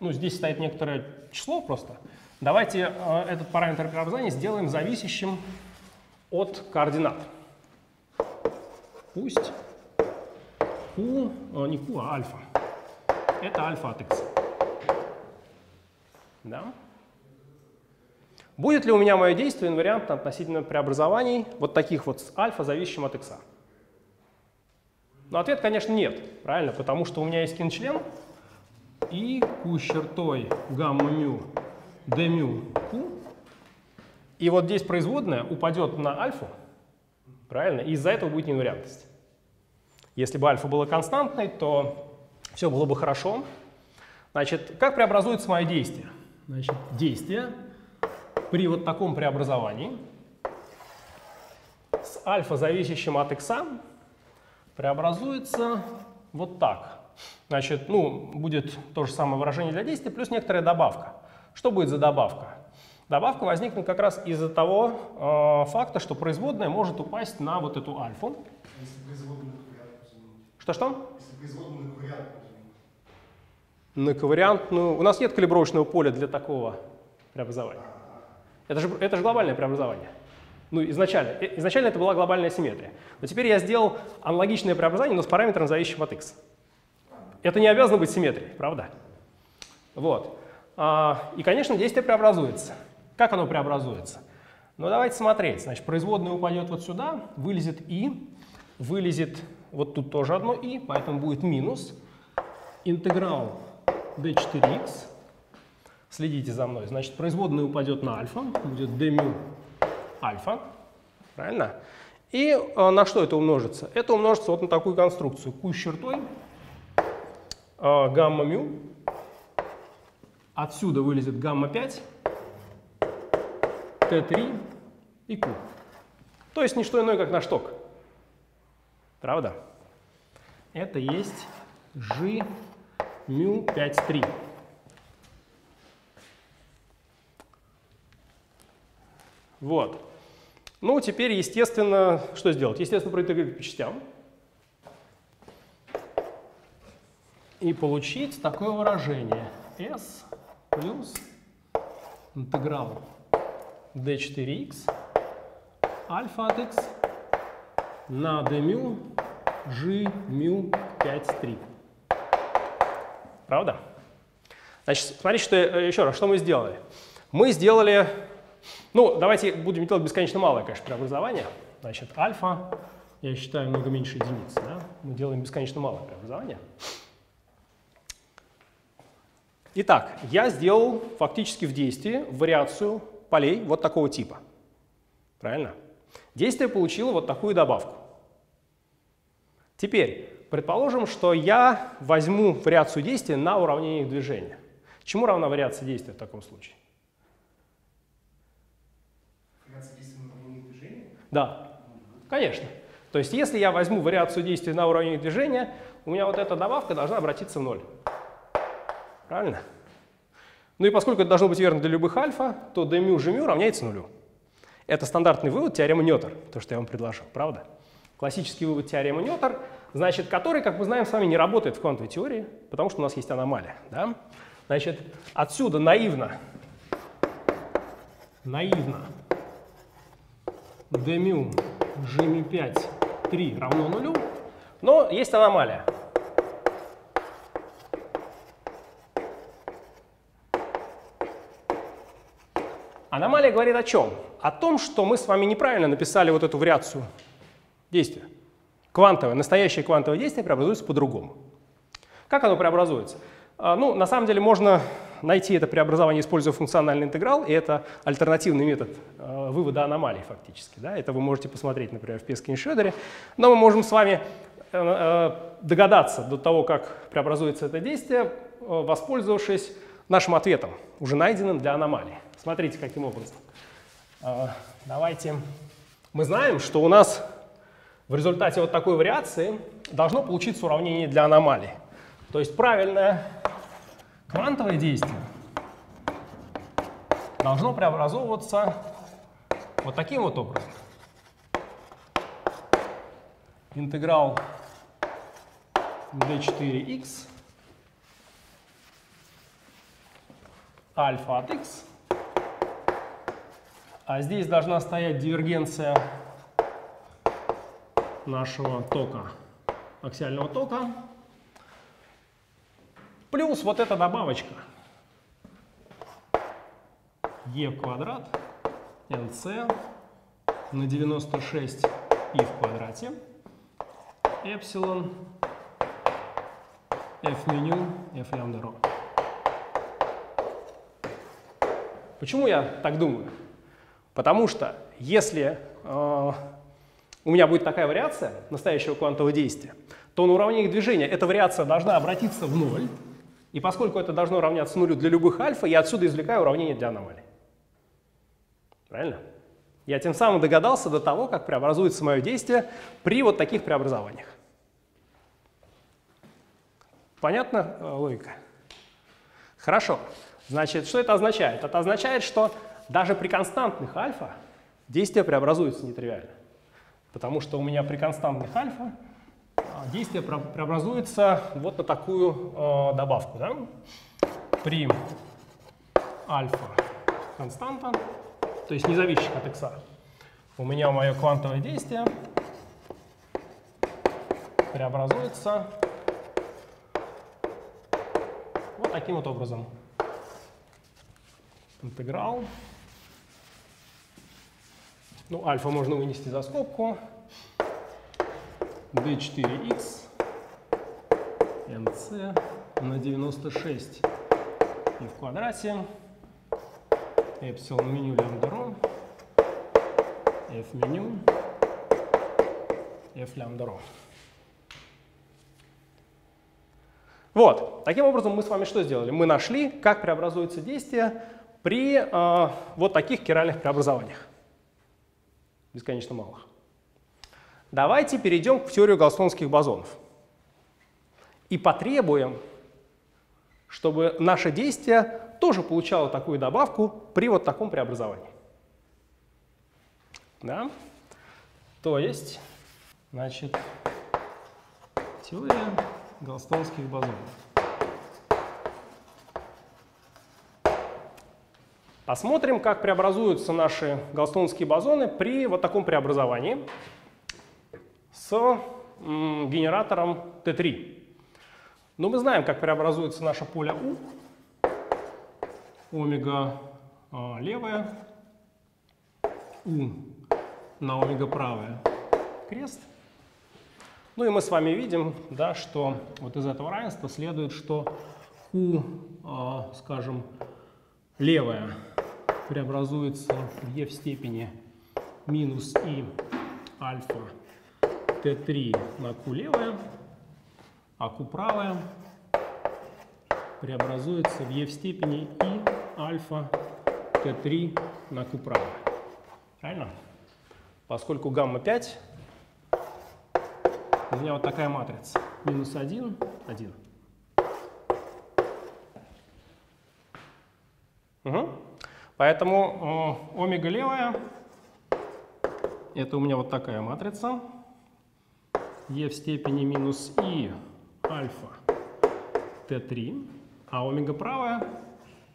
ну здесь стоит некоторое число просто, давайте э, этот параметр преобразования сделаем зависящим от координат. Пусть Q, э, не Q, а альфа это альфа от x. Да? Будет ли у меня мое действие инвариантно относительно преобразований вот таких вот с альфа, зависящим от x? Но ответ, конечно, нет, правильно, потому что у меня есть кинчлен и q с чертой гамма мю d мю q. И вот здесь производная упадет на альфу, правильно, и из-за этого будет инвариантность. Если бы альфа была константной, то все было бы хорошо. Значит, как преобразуется мое действие? Значит, действие при вот таком преобразовании с альфа, зависящим от x, преобразуется вот так. Значит, ну, будет то же самое выражение для действия, плюс некоторая добавка. Что будет за добавка? Добавка возникнет как раз из-за того э, факта, что производная может упасть на вот эту альфу. Что-что? На ковариантную... У нас нет калибровочного поля для такого преобразования. Это же, это же глобальное преобразование. Ну, изначально, э, изначально это была глобальная симметрия. Но теперь я сделал аналогичное преобразование, но с параметром, зависящим от x. Это не обязано быть симметрией, правда? Вот. А, и, конечно, действие преобразуется. Как оно преобразуется? Ну, давайте смотреть. Значит, производная упадет вот сюда, вылезет и, вылезет вот тут тоже одно и, поэтому будет минус интеграл d4x. Следите за мной. Значит, производная упадет на альфа, будет d мю альфа. Правильно? И э, на что это умножится? Это умножится вот на такую конструкцию. Q с чертой, э, гамма мю. Отсюда вылезет гамма 5, Т3 и Q. То есть не что иное, как наш ток. Правда? Это есть G μ 5,3. Вот. Ну, теперь, естественно, что сделать? Естественно, проинтегрировать по частям. И получить такое выражение. S плюс интеграл d4x альфа от x на d мю g мю 5,3. Правда? Значит, смотрите, что, э, еще раз, что мы сделали. Мы сделали, ну, давайте будем делать бесконечно малое, конечно, преобразование. Значит, альфа, я считаю, много меньше единицы. Да? Мы делаем бесконечно малое преобразование. Итак, я сделал фактически в действии вариацию полей вот такого типа. Правильно? Действие получило вот такую добавку. Теперь, предположим, что я возьму вариацию действия на уравнение движения. Чему равна вариация действия в таком случае? Вариация действия на уравнение движения? Да, конечно. То есть если я возьму вариацию действий на уровне движения, у меня вот эта добавка должна обратиться в ноль. Правильно? Ну и поскольку это должно быть верно для любых альфа, то d μ равняется нулю. Это стандартный вывод теоремы Ньютер, то, что я вам предложил, правда? Классический вывод теоремы Ньютер, значит, который, как мы знаем с вами, не работает в квантовой теории, потому что у нас есть аномалия. Да? Значит, отсюда наивно, наивно d μ g μ 5 3 равно нулю, но есть аномалия. Аномалия говорит о чем? О том, что мы с вами неправильно написали вот эту вариацию действия. Квантовое, настоящее квантовое действие преобразуется по-другому. Как оно преобразуется? А, ну, на самом деле можно найти это преобразование, используя функциональный интеграл, и это альтернативный метод э, вывода аномалий фактически. Да? Это вы можете посмотреть, например, в Пескине Шредере. Но мы можем с вами э, э, догадаться до того, как преобразуется это действие, э, воспользовавшись нашим ответом, уже найденным для аномалии. Смотрите, каким образом. Э, давайте. Мы знаем, что у нас в результате вот такой вариации должно получиться уравнение для аномалии. То есть правильное квантовое действие должно преобразовываться вот таким вот образом. Интеграл d4x альфа от x. А здесь должна стоять дивергенция нашего тока, аксиального тока Плюс вот эта добавочка. e в квадрат nc на 96 и в квадрате эпсилон f меню f лямбда ро. Почему я так думаю? Потому что если э, у меня будет такая вариация настоящего квантового действия, то на уравнении движения эта вариация должна обратиться в ноль, и поскольку это должно равняться нулю для любых альфа, я отсюда извлекаю уравнение для аномалий. Правильно? Я тем самым догадался до того, как преобразуется мое действие при вот таких преобразованиях. Понятно э, логика? Хорошо. Значит, что это означает? Это означает, что даже при константных альфа действие преобразуется нетривиально. Потому что у меня при константных альфа действие преобразуется вот на такую э, добавку. Да? При альфа константа, то есть не зависящих от x, у меня мое квантовое действие преобразуется вот таким вот образом. Интеграл. Ну, альфа можно вынести за скобку d4x nc на 96 и в квадрате эпсилон меню лямбда f меню f лямбда. Вот, таким образом мы с вами что сделали? Мы нашли, как преобразуется действие при э, вот таких киральных преобразованиях, бесконечно малых. Давайте перейдем к теорию галстонских бозонов и потребуем, чтобы наше действие тоже получало такую добавку при вот таком преобразовании. Да? То есть, значит, теория галстонских бозонов. Посмотрим, как преобразуются наши галстонские бозоны при вот таком преобразовании с генератором Т3. Но мы знаем, как преобразуется наше поле У. Омега а, левая, У на омега правая крест. Ну и мы с вами видим, да, что вот из этого равенства следует, что У, а, скажем, левая преобразуется в Е в степени минус И альфа Т3 на Q левая, а Q правая преобразуется в Е в степени И альфа Т3 на Q правая. Правильно? Поскольку гамма 5 у меня вот такая матрица. Минус 1, 1. Угу. Поэтому э, омега левая, это у меня вот такая матрица. Е в степени минус и альфа Т3. А омега правая,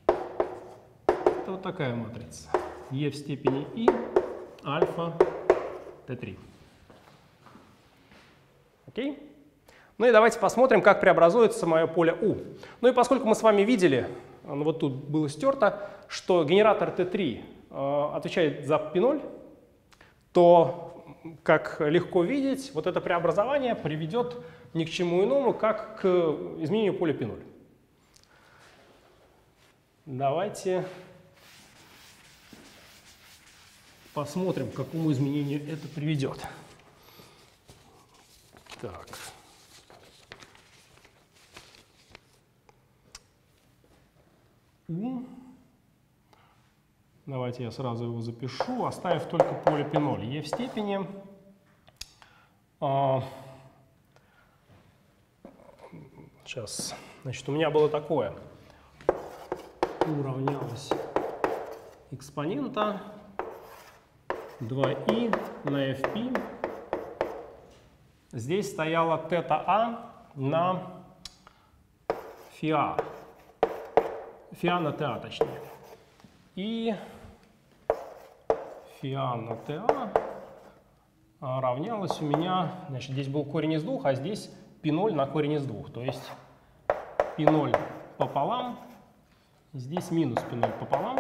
это вот такая матрица. Е в степени и альфа Т3. Окей? Ну и давайте посмотрим, как преобразуется мое поле У. Ну и поскольку мы с вами видели, ну вот тут было стерто, что генератор Т3 э, отвечает за π0, то, как легко видеть, вот это преобразование приведет ни к чему иному, как к изменению поля π0. Давайте посмотрим, к какому изменению это приведет. Так. У. Давайте я сразу его запишу, оставив только поле π0. Е в степени. А, сейчас. Значит, у меня было такое. У равнялось экспонента 2i на fp. Здесь стояла тета а на фиа. Фиа на та точнее. И фиа на та равнялось у меня, значит, здесь был корень из двух, а здесь π0 на корень из двух. То есть π0 пополам, здесь минус π0 пополам,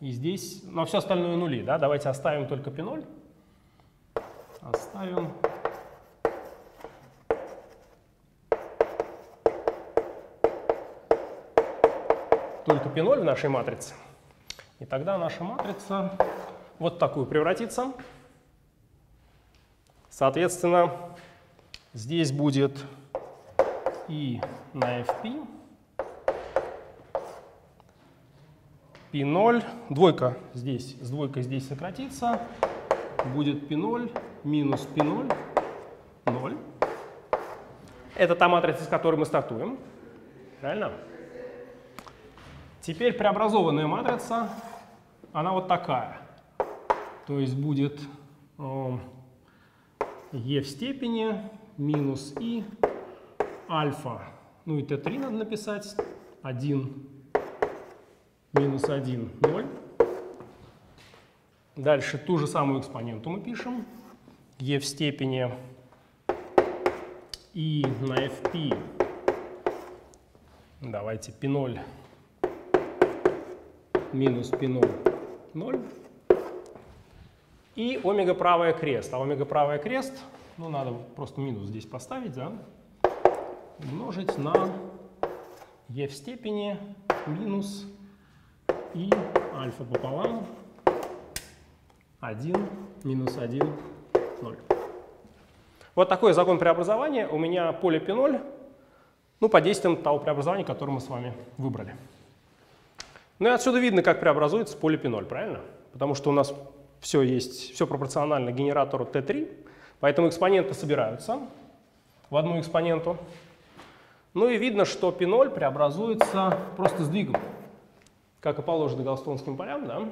и здесь, ну, а все остальное нули, да? Давайте оставим только π0. Оставим только π0 в нашей матрице. И тогда наша матрица вот такую превратится. Соответственно, здесь будет и на fp, p0, двойка здесь, с двойкой здесь сократится, будет p0 минус p0, 0. Это та матрица, с которой мы стартуем. Правильно? Теперь преобразованная матрица, она вот такая. То есть будет e в степени минус и альфа. Ну и t3 надо написать. 1 минус 1, 0. Дальше ту же самую экспоненту мы пишем. e в степени и на fp. Давайте p0 минус π0, 0. И омега правая крест. А омега правая крест, ну надо просто минус здесь поставить, да? Умножить на e в степени минус и альфа пополам 1 минус 1, 0. Вот такой закон преобразования. У меня π0, ну, по действиям того преобразования, которое мы с вами выбрали. Ну и отсюда видно, как преобразуется π0, правильно? Потому что у нас все есть, все пропорционально генератору Т3, поэтому экспоненты собираются в одну экспоненту. Ну и видно, что P0 преобразуется просто сдвигом, как и положено галстонским полям. Да?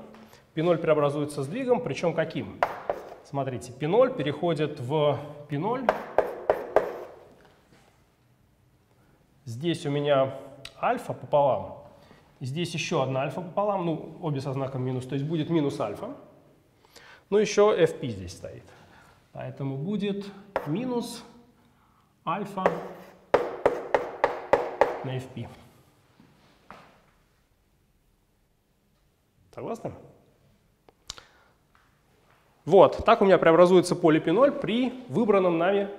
P0 преобразуется сдвигом, причем каким? Смотрите, P0 переходит в P0. Здесь у меня альфа пополам. Здесь еще одна альфа пополам, ну, обе со знаком минус, то есть будет минус альфа. Ну, еще fp здесь стоит. Поэтому будет минус альфа на fp. Согласны? Вот, так у меня преобразуется π0 при выбранном нами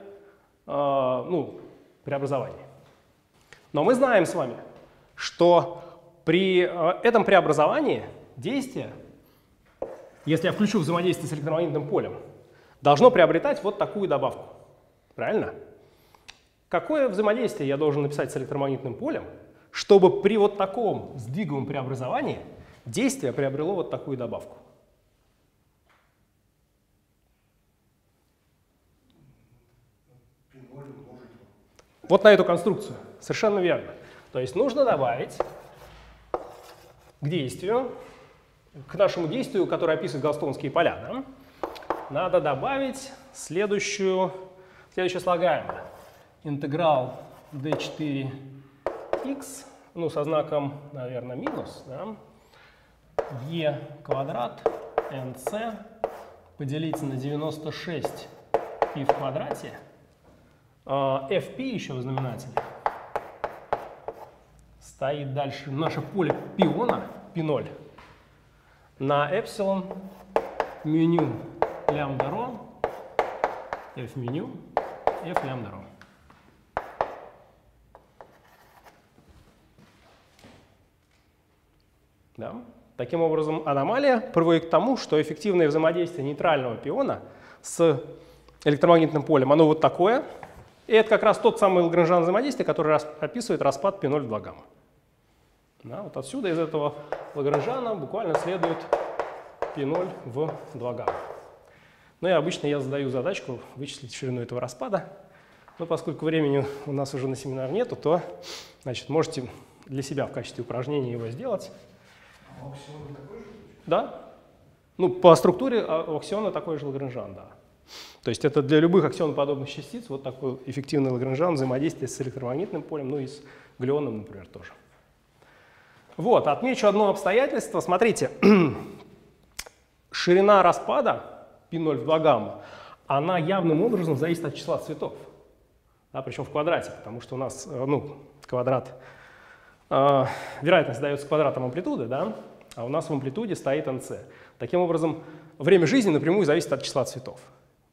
э, ну, преобразовании. Но мы знаем с вами, что при э, этом преобразовании действие, если я включу взаимодействие с электромагнитным полем, должно приобретать вот такую добавку. Правильно? Какое взаимодействие я должен написать с электромагнитным полем, чтобы при вот таком сдвиговом преобразовании действие приобрело вот такую добавку? вот на эту конструкцию. Совершенно верно. То есть нужно добавить к действию, к нашему действию, которое описывает галстонские поля, да, надо добавить следующую, следующее слагаемое. Интеграл d4x, ну, со знаком, наверное, минус, да, e квадрат nc поделить на 96 π в квадрате, fp а, еще в знаменателе, стоит дальше наше поле пиона, p0, на эпсилон меню лямбда ро, f меню, f лямбда ро. Да? Таким образом, аномалия приводит к тому, что эффективное взаимодействие нейтрального пиона с электромагнитным полем, оно вот такое. И это как раз тот самый Лагранжан взаимодействие, который описывает распад π0 в 2 гамма. Да, вот отсюда из этого Лагранжана буквально следует π0 в 2 гамма. Ну и обычно я задаю задачку вычислить ширину этого распада. Но поскольку времени у нас уже на семинар нету, то значит, можете для себя в качестве упражнения его сделать. А аукцион такой же? Да. Ну, по структуре а, аукциона такой же Лагранжан, да. То есть это для любых аксионоподобных частиц вот такой эффективный Лагранжан взаимодействие с электромагнитным полем, ну и с глионом, например, тоже. Вот, отмечу одно обстоятельство. Смотрите, ширина распада π0 в 2 гамма, она явным образом зависит от числа цветов. Да, причем в квадрате, потому что у нас э, ну, квадрат, э, вероятность дается квадратом амплитуды, да, а у нас в амплитуде стоит nc. Таким образом, время жизни напрямую зависит от числа цветов.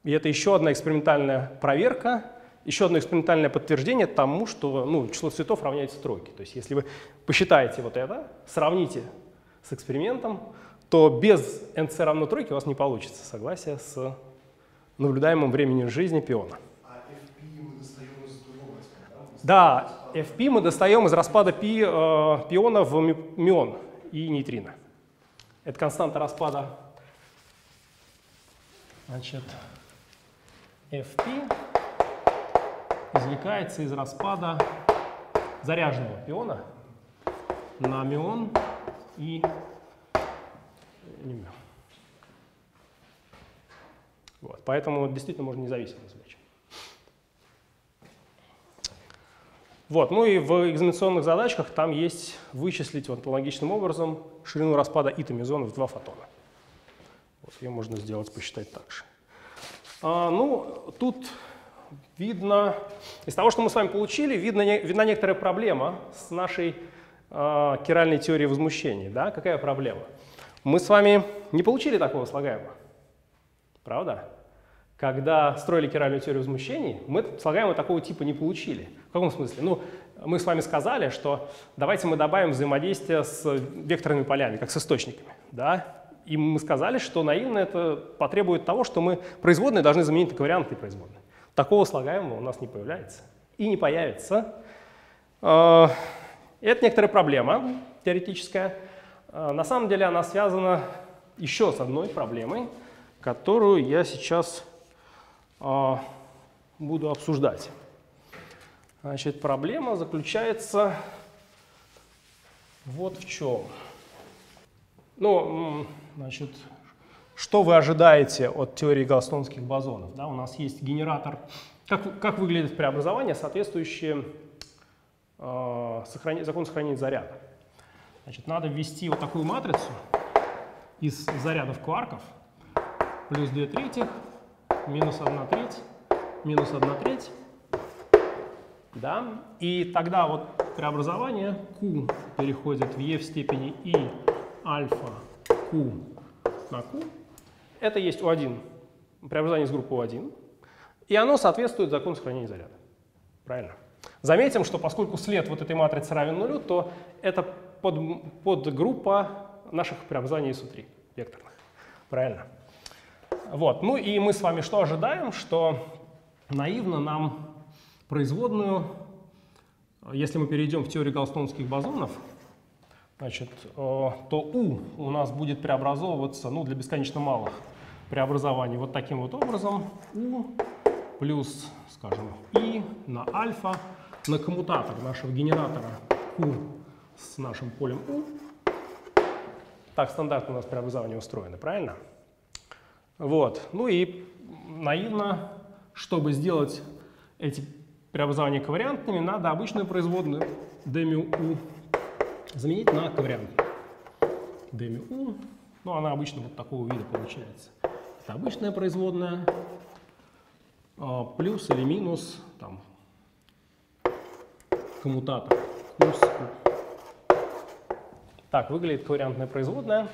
И это еще одна экспериментальная проверка, еще одно экспериментальное подтверждение тому, что ну, число цветов равняется тройке. То есть если вы посчитаете вот это, сравните с экспериментом, то без nc равно тройке у вас не получится согласие с наблюдаемым временем жизни пиона. А FP мы достаем из другого? Да, FP мы достаем из распада пи, э, пиона в мион и нейтрино. Это константа распада. Значит, FP извлекается из распада заряженного пиона на мион и не мион. Вот, поэтому действительно можно независимо извлечь. Вот, ну и в экзаменационных задачках там есть вычислить вот аналогичным образом ширину распада итомизона в два фотона. Вот, ее можно сделать, посчитать так же. А, ну, тут видно, из того, что мы с вами получили, видно, видна некоторая проблема с нашей а, киральной теорией возмущений. Да? Какая проблема? Мы с вами не получили такого слагаемого, правда? Когда строили киральную теорию возмущений, мы слагаемого такого типа не получили. В каком смысле? Ну, мы с вами сказали, что давайте мы добавим взаимодействие с векторными полями, как с источниками. Да? И мы сказали, что наивно это потребует того, что мы производные должны заменить на ковариантные производные. Такого слагаемого у нас не появляется и не появится. А, это некоторая проблема теоретическая. А, на самом деле она связана еще с одной проблемой, которую я сейчас а, буду обсуждать. Значит, проблема заключается вот в чем. Ну, значит, что вы ожидаете от теории галстонских бозонов? Да, у нас есть генератор. Как, как выглядит преобразование, соответствующее э, сохрани, закону сохранения заряда? Значит, надо ввести вот такую матрицу из зарядов кварков. Плюс 2 третьих, минус 1 треть, минус 1 треть. Да? И тогда вот преобразование Q переходит в E в степени I альфа Q на Q это есть U1, преобразование из группы U1, и оно соответствует закону сохранения заряда. Правильно? Заметим, что поскольку след вот этой матрицы равен нулю, то это под, подгруппа наших преобразований SU3 векторных. Правильно? Вот. Ну и мы с вами что ожидаем? Что наивно нам производную, если мы перейдем в теорию галстонских бозонов, значит, э, то U у нас будет преобразовываться ну, для бесконечно малых преобразований вот таким вот образом. U плюс, скажем, I на альфа на коммутатор нашего генератора U с нашим полем U. Так стандартно у нас преобразование устроено, правильно? Вот. Ну и наивно, чтобы сделать эти преобразования ковариантными, надо обычную производную d u заменить на d u, ну она обычно вот такого вида получается. Это обычная производная, а, плюс или минус, там, коммутатор, курс. Так, выглядит ковариантная производная.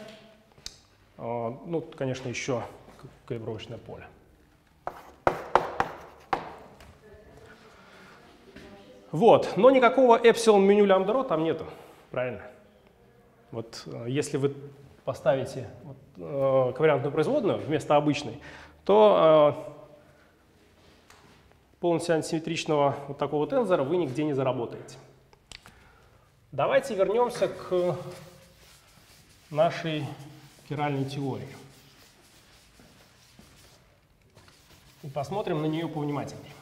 А, ну, конечно, еще калибровочное поле. Вот, но никакого эпсилон меню лямбда там нету, правильно? Вот э, если вы поставите вот, э, ковариантную производную вместо обычной, то э, полностью антисимметричного вот такого тензора вы нигде не заработаете. Давайте вернемся к нашей хиральной теории. И посмотрим на нее повнимательнее.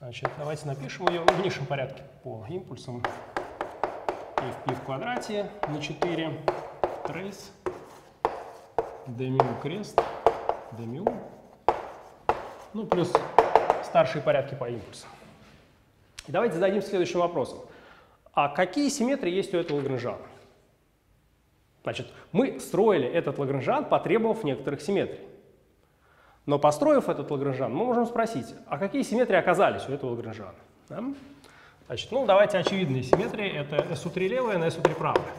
Значит, давайте напишем ее в низшем порядке по импульсам. И в квадрате на 4 трейс d крест d ну плюс старшие порядки по импульсам. И давайте зададим следующим вопросом. А какие симметрии есть у этого Лагранжана? Значит, мы строили этот Лагранжан, потребовав некоторых симметрий. Но построив этот Лагранжан, мы можем спросить, а какие симметрии оказались у этого Лагранжана? Да? Значит, ну давайте очевидные симметрии. Это SU3 левая на SU3 правая.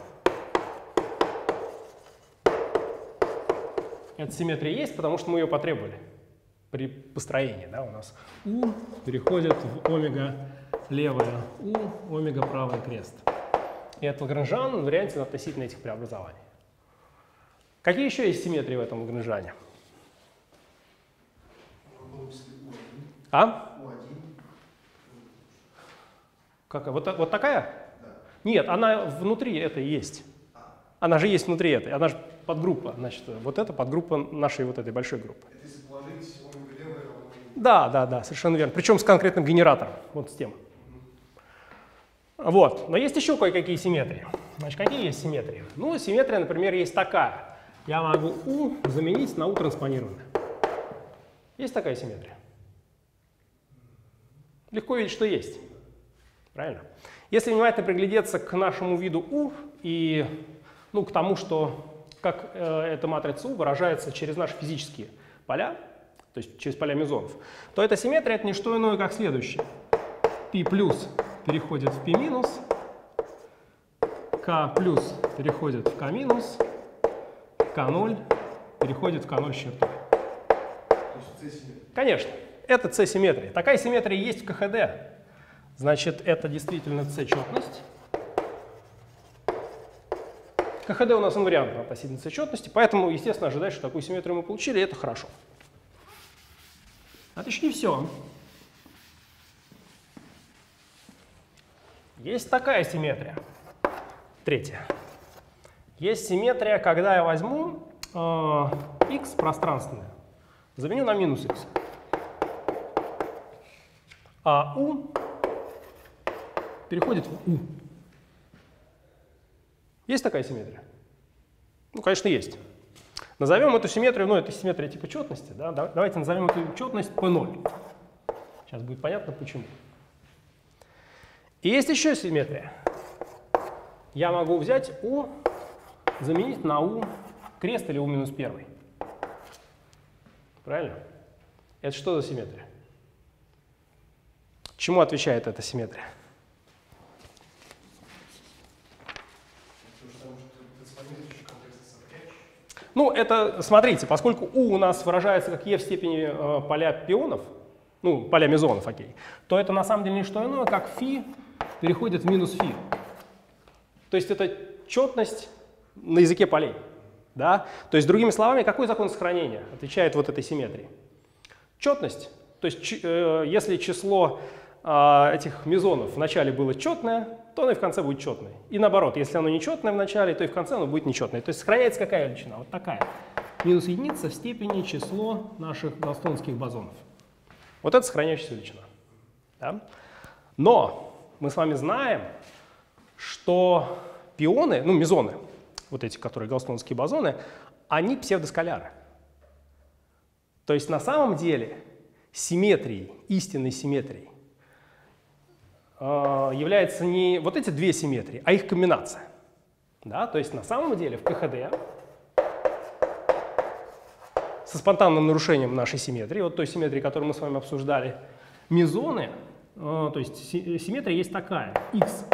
Эта симметрия есть, потому что мы ее потребовали при построении. Да, у нас У переходит в омега левая У, омега правый крест. И это Лагранжан варианте относительно этих преобразований. Какие еще есть симметрии в этом Лагранжане? А? Какая? Вот, вот такая? Да. Нет, она внутри этой есть. Она же есть внутри этой. Она же подгруппа. Значит, вот это подгруппа нашей вот этой большой группы. Это если положить Да, да, да, совершенно верно. Причем с конкретным генератором. Вот с тем. Вот. Но есть еще кое-какие симметрии. Значит, какие есть симметрии? Ну, симметрия, например, есть такая. Я могу U заменить на U транспонированное. Есть такая симметрия? Легко видеть, что есть. Правильно? Если внимательно приглядеться к нашему виду U и ну, к тому, что как э, эта матрица U выражается через наши физические поля, то есть через поля мезонов, то эта симметрия это не что иное, как следующее. P плюс переходит в P минус, K плюс переходит в K минус, K0 переходит в K0 с чертой. Конечно, это C-симметрия. Такая симметрия есть в КХД. Значит, это действительно C-четность. КХД у нас инвариантно относительно C-четности, поэтому, естественно, ожидать, что такую симметрию мы получили, это хорошо. Это еще не все. Есть такая симметрия. Третья. Есть симметрия, когда я возьму э, x пространственное, заменю на минус x. А u переходит в u. Есть такая симметрия? Ну, конечно, есть. Назовем эту симметрию, ну, это симметрия типа четности, да? давайте назовем эту четность P0. Сейчас будет понятно, почему. И есть еще симметрия. Я могу взять U, заменить на U крест или U минус 1. Правильно? Это что за симметрия? Чему отвечает эта симметрия? Ну, это, смотрите, поскольку U у нас выражается как E в степени э, поля пионов, ну, поля мезонов, окей, то это на самом деле не что иное, как фи переходит в минус фи. То есть это четность на языке полей. Да? То есть, другими словами, какой закон сохранения отвечает вот этой симметрии? Четность. То есть, э, если число э, этих мезонов в начале было четное, то оно и в конце будет четное. И наоборот, если оно нечетное в начале, то и в конце оно будет нечетное. То есть сохраняется какая величина? Вот такая. минус единица в степени число наших галстонских бозонов. Вот это сохраняющаяся величина. Да? Но мы с вами знаем, что пионы, ну мезоны, вот эти, которые галстонские бозоны, они псевдоскаляры. То есть на самом деле симметрией, истинной симметрией является не вот эти две симметрии, а их комбинация. Да? То есть на самом деле в КХД со спонтанным нарушением нашей симметрии, вот той симметрии, которую мы с вами обсуждали, мезоны, э, то есть симметрия есть такая, x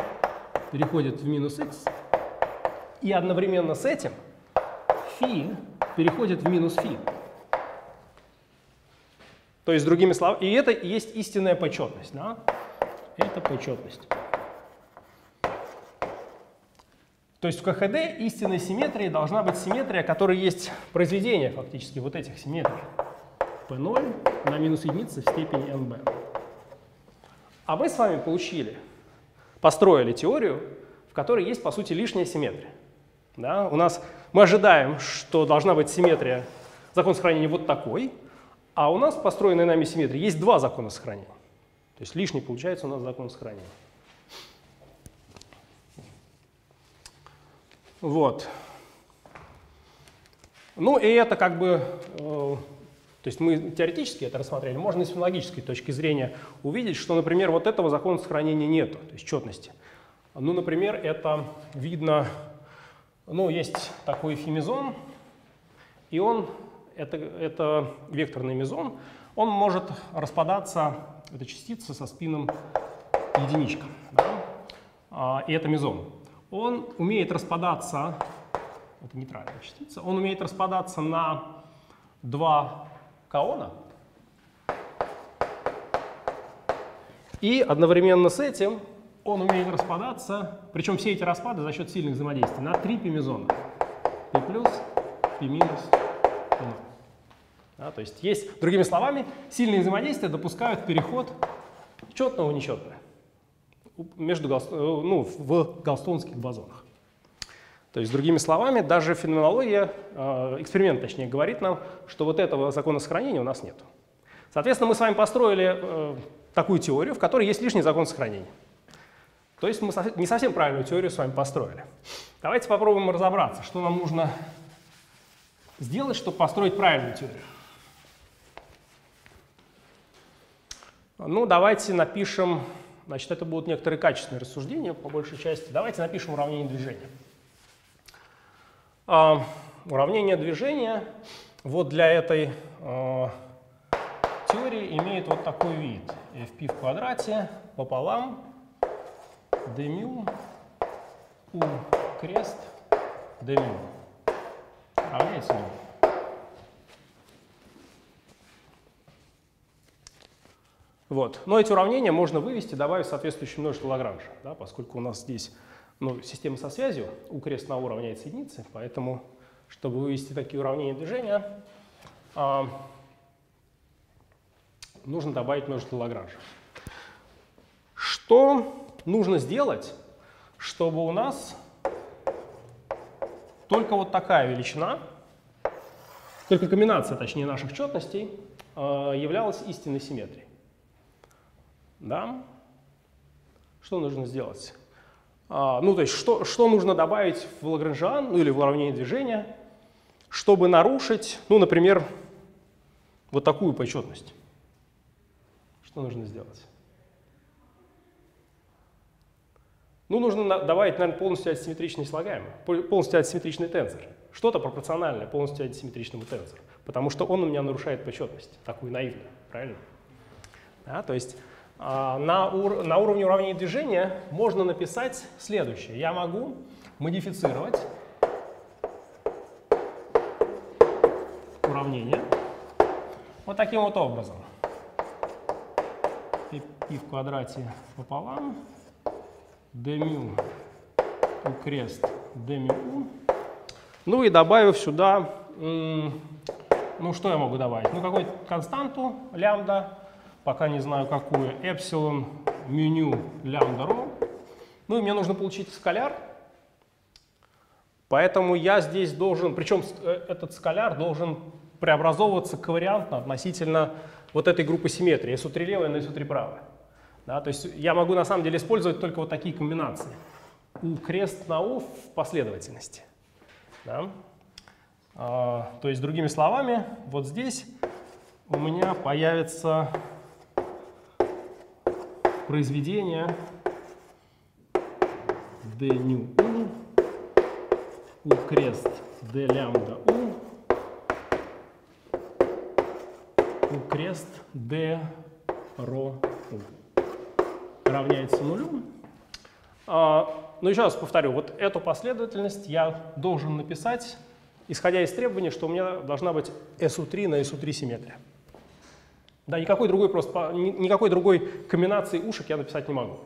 переходит в минус x, и одновременно с этим фи переходит в минус фи. То есть, другими словами, и это и есть истинная почетность. Да? Это почетность. То есть в КХД истинной симметрии должна быть симметрия, которая есть произведение фактически вот этих симметрий. P0 на минус единицы в степени nb. А мы с вами получили, построили теорию, в которой есть, по сути, лишняя симметрия. Да? У нас, мы ожидаем, что должна быть симметрия, закон сохранения вот такой, а у нас в построенной нами симметрии есть два закона сохранения. То есть лишний получается у нас закон сохранения. Вот. Ну и это как бы, э, то есть мы теоретически это рассмотрели, можно и с фенологической точки зрения увидеть, что, например, вот этого закона сохранения нету, то есть четности. Ну, например, это видно, ну, есть такой фемизон, и он, это, это векторный мезон, он может распадаться, это частица со спином единичка, да? а, и это мезон он умеет распадаться, это нейтральная частица, он умеет распадаться на два каона. И одновременно с этим он умеет распадаться, причем все эти распады за счет сильных взаимодействий, на три пимезона. Пи плюс, пи минус, пи Да, то есть есть, другими словами, сильные взаимодействия допускают переход четного в нечетное между, э, ну, в галстонских бозонах. То есть, другими словами, даже феноменология, э, эксперимент точнее, говорит нам, что вот этого закона сохранения у нас нет. Соответственно, мы с вами построили э, такую теорию, в которой есть лишний закон сохранения. То есть мы не совсем правильную теорию с вами построили. Давайте попробуем разобраться, что нам нужно сделать, чтобы построить правильную теорию. Ну, давайте напишем Значит, это будут некоторые качественные рассуждения по большей части. Давайте напишем уравнение движения. А, уравнение движения вот для этой а, теории имеет вот такой вид. fp в квадрате пополам d μ u крест d μ равняется нулю. Вот. Но эти уравнения можно вывести, добавив соответствующее множество Лагранжа, да, поскольку у нас здесь ну, система со связью, у крест на у равняется единице, поэтому, чтобы вывести такие уравнения движения, а, нужно добавить множество Лагранжа. Что нужно сделать, чтобы у нас только вот такая величина, только комбинация, точнее, наших четностей а, являлась истинной симметрией? Да? Что нужно сделать? А, ну, то есть, что, что нужно добавить в Лагранжан, ну или в уравнение движения, чтобы нарушить, ну, например, вот такую почетность? Что нужно сделать? Ну, нужно добавить, наверное, полностью асимметричный слагаемый, полностью асимметричный тензор. Что-то пропорциональное полностью асимметричному тензору. Потому что он у меня нарушает почетность, такую наивную, правильно? Да, то есть на, ур на уровне уравнения движения можно написать следующее. Я могу модифицировать уравнение вот таким вот образом. и в квадрате пополам d у крест d. Ну и добавив сюда, ну что я могу добавить? Ну какую-то константу лямбда пока не знаю какую, эпсилон меню лямбда ро. Ну и мне нужно получить скаляр. Поэтому я здесь должен, причем э, этот скаляр должен преобразовываться ковариантно относительно вот этой группы симметрии, SU3 левая на SU3 правая. Да, то есть я могу на самом деле использовать только вот такие комбинации. У крест на У в последовательности. Да? А, то есть, другими словами, вот здесь у меня появится произведение d ню u, u крест d лямбда u, u крест d ро u равняется нулю. А, ну, еще раз повторю, вот эту последовательность я должен написать, исходя из требования, что у меня должна быть SU3 на SU3 симметрия. Да, никакой другой, просто, никакой другой комбинации ушек я написать не могу.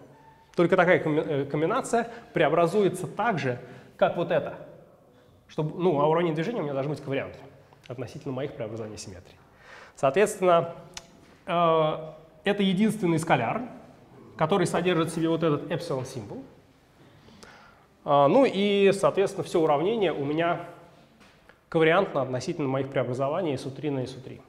Только такая э, комбинация преобразуется так же, как вот это. Чтобы, ну, а уравнение движения у меня должны быть коварианты относительно моих преобразований симметрии. Соответственно, э, это единственный скаляр, который содержит в себе вот этот эпсилон символ. А, ну и, соответственно, все уравнение у меня ковариантно относительно моих преобразований SU3 на SU3.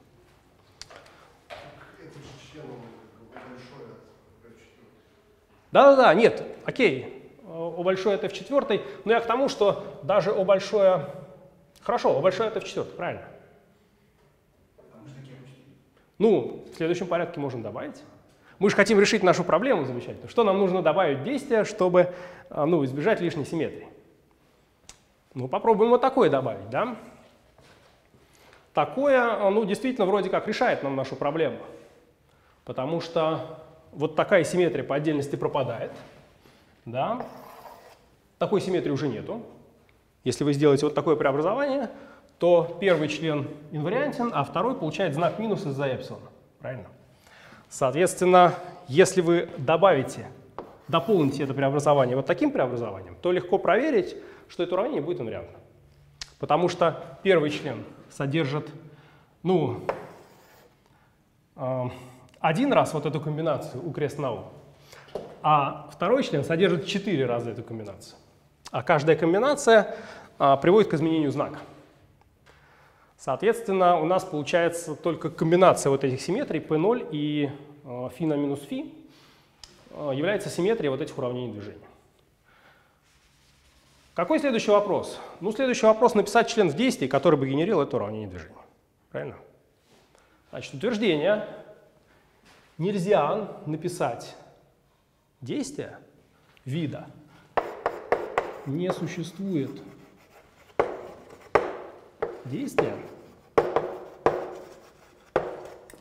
Да-да-да, нет, окей, О большое это в четвертой, но я к тому, что даже О большое... Хорошо, О большое это в четвертой, правильно? Ну, в следующем порядке можем добавить. Мы же хотим решить нашу проблему замечательно. Что нам нужно добавить действия, чтобы а, ну, избежать лишней симметрии? Ну, попробуем вот такое добавить, да? Такое, ну, действительно, вроде как решает нам нашу проблему. Потому что вот такая симметрия по отдельности пропадает. Да? Такой симметрии уже нету. Если вы сделаете вот такое преобразование, то первый член инвариантен, а второй получает знак минус из-за эпсилона. Правильно? Соответственно, если вы добавите, дополните это преобразование вот таким преобразованием, то легко проверить, что это уравнение будет инвариантно. Потому что первый член содержит, ну, э, один раз вот эту комбинацию у крест на у, а второй член содержит четыре раза эту комбинацию. А каждая комбинация а, приводит к изменению знака. Соответственно, у нас получается только комбинация вот этих симметрий P0 и э, φ на минус φ э, является симметрией вот этих уравнений движения. Какой следующий вопрос? Ну, следующий вопрос написать член в действии, который бы генерировал это уравнение движения. Правильно? Значит, утверждение нельзя написать действие вида не существует действия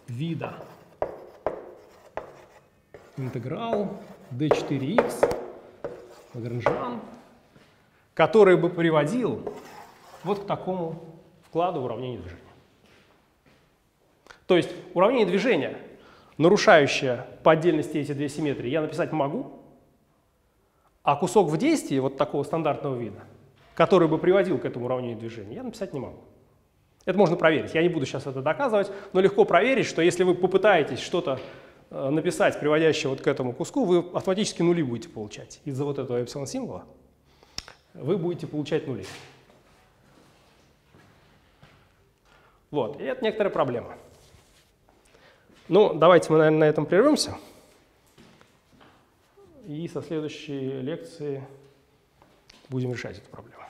вида интеграл d4x Лагранжан, который бы приводил вот к такому вкладу в уравнение движения. То есть уравнение движения нарушающая по отдельности эти две симметрии, я написать могу, а кусок в действии вот такого стандартного вида, который бы приводил к этому уравнению движения, я написать не могу. Это можно проверить. Я не буду сейчас это доказывать, но легко проверить, что если вы попытаетесь что-то э, написать, приводящее вот к этому куску, вы автоматически нули будете получать. Из-за вот этого эпсилон символа вы будете получать нули. Вот, и это некоторая проблема. Ну, давайте мы, наверное, на этом прервемся. И со следующей лекции будем решать эту проблему.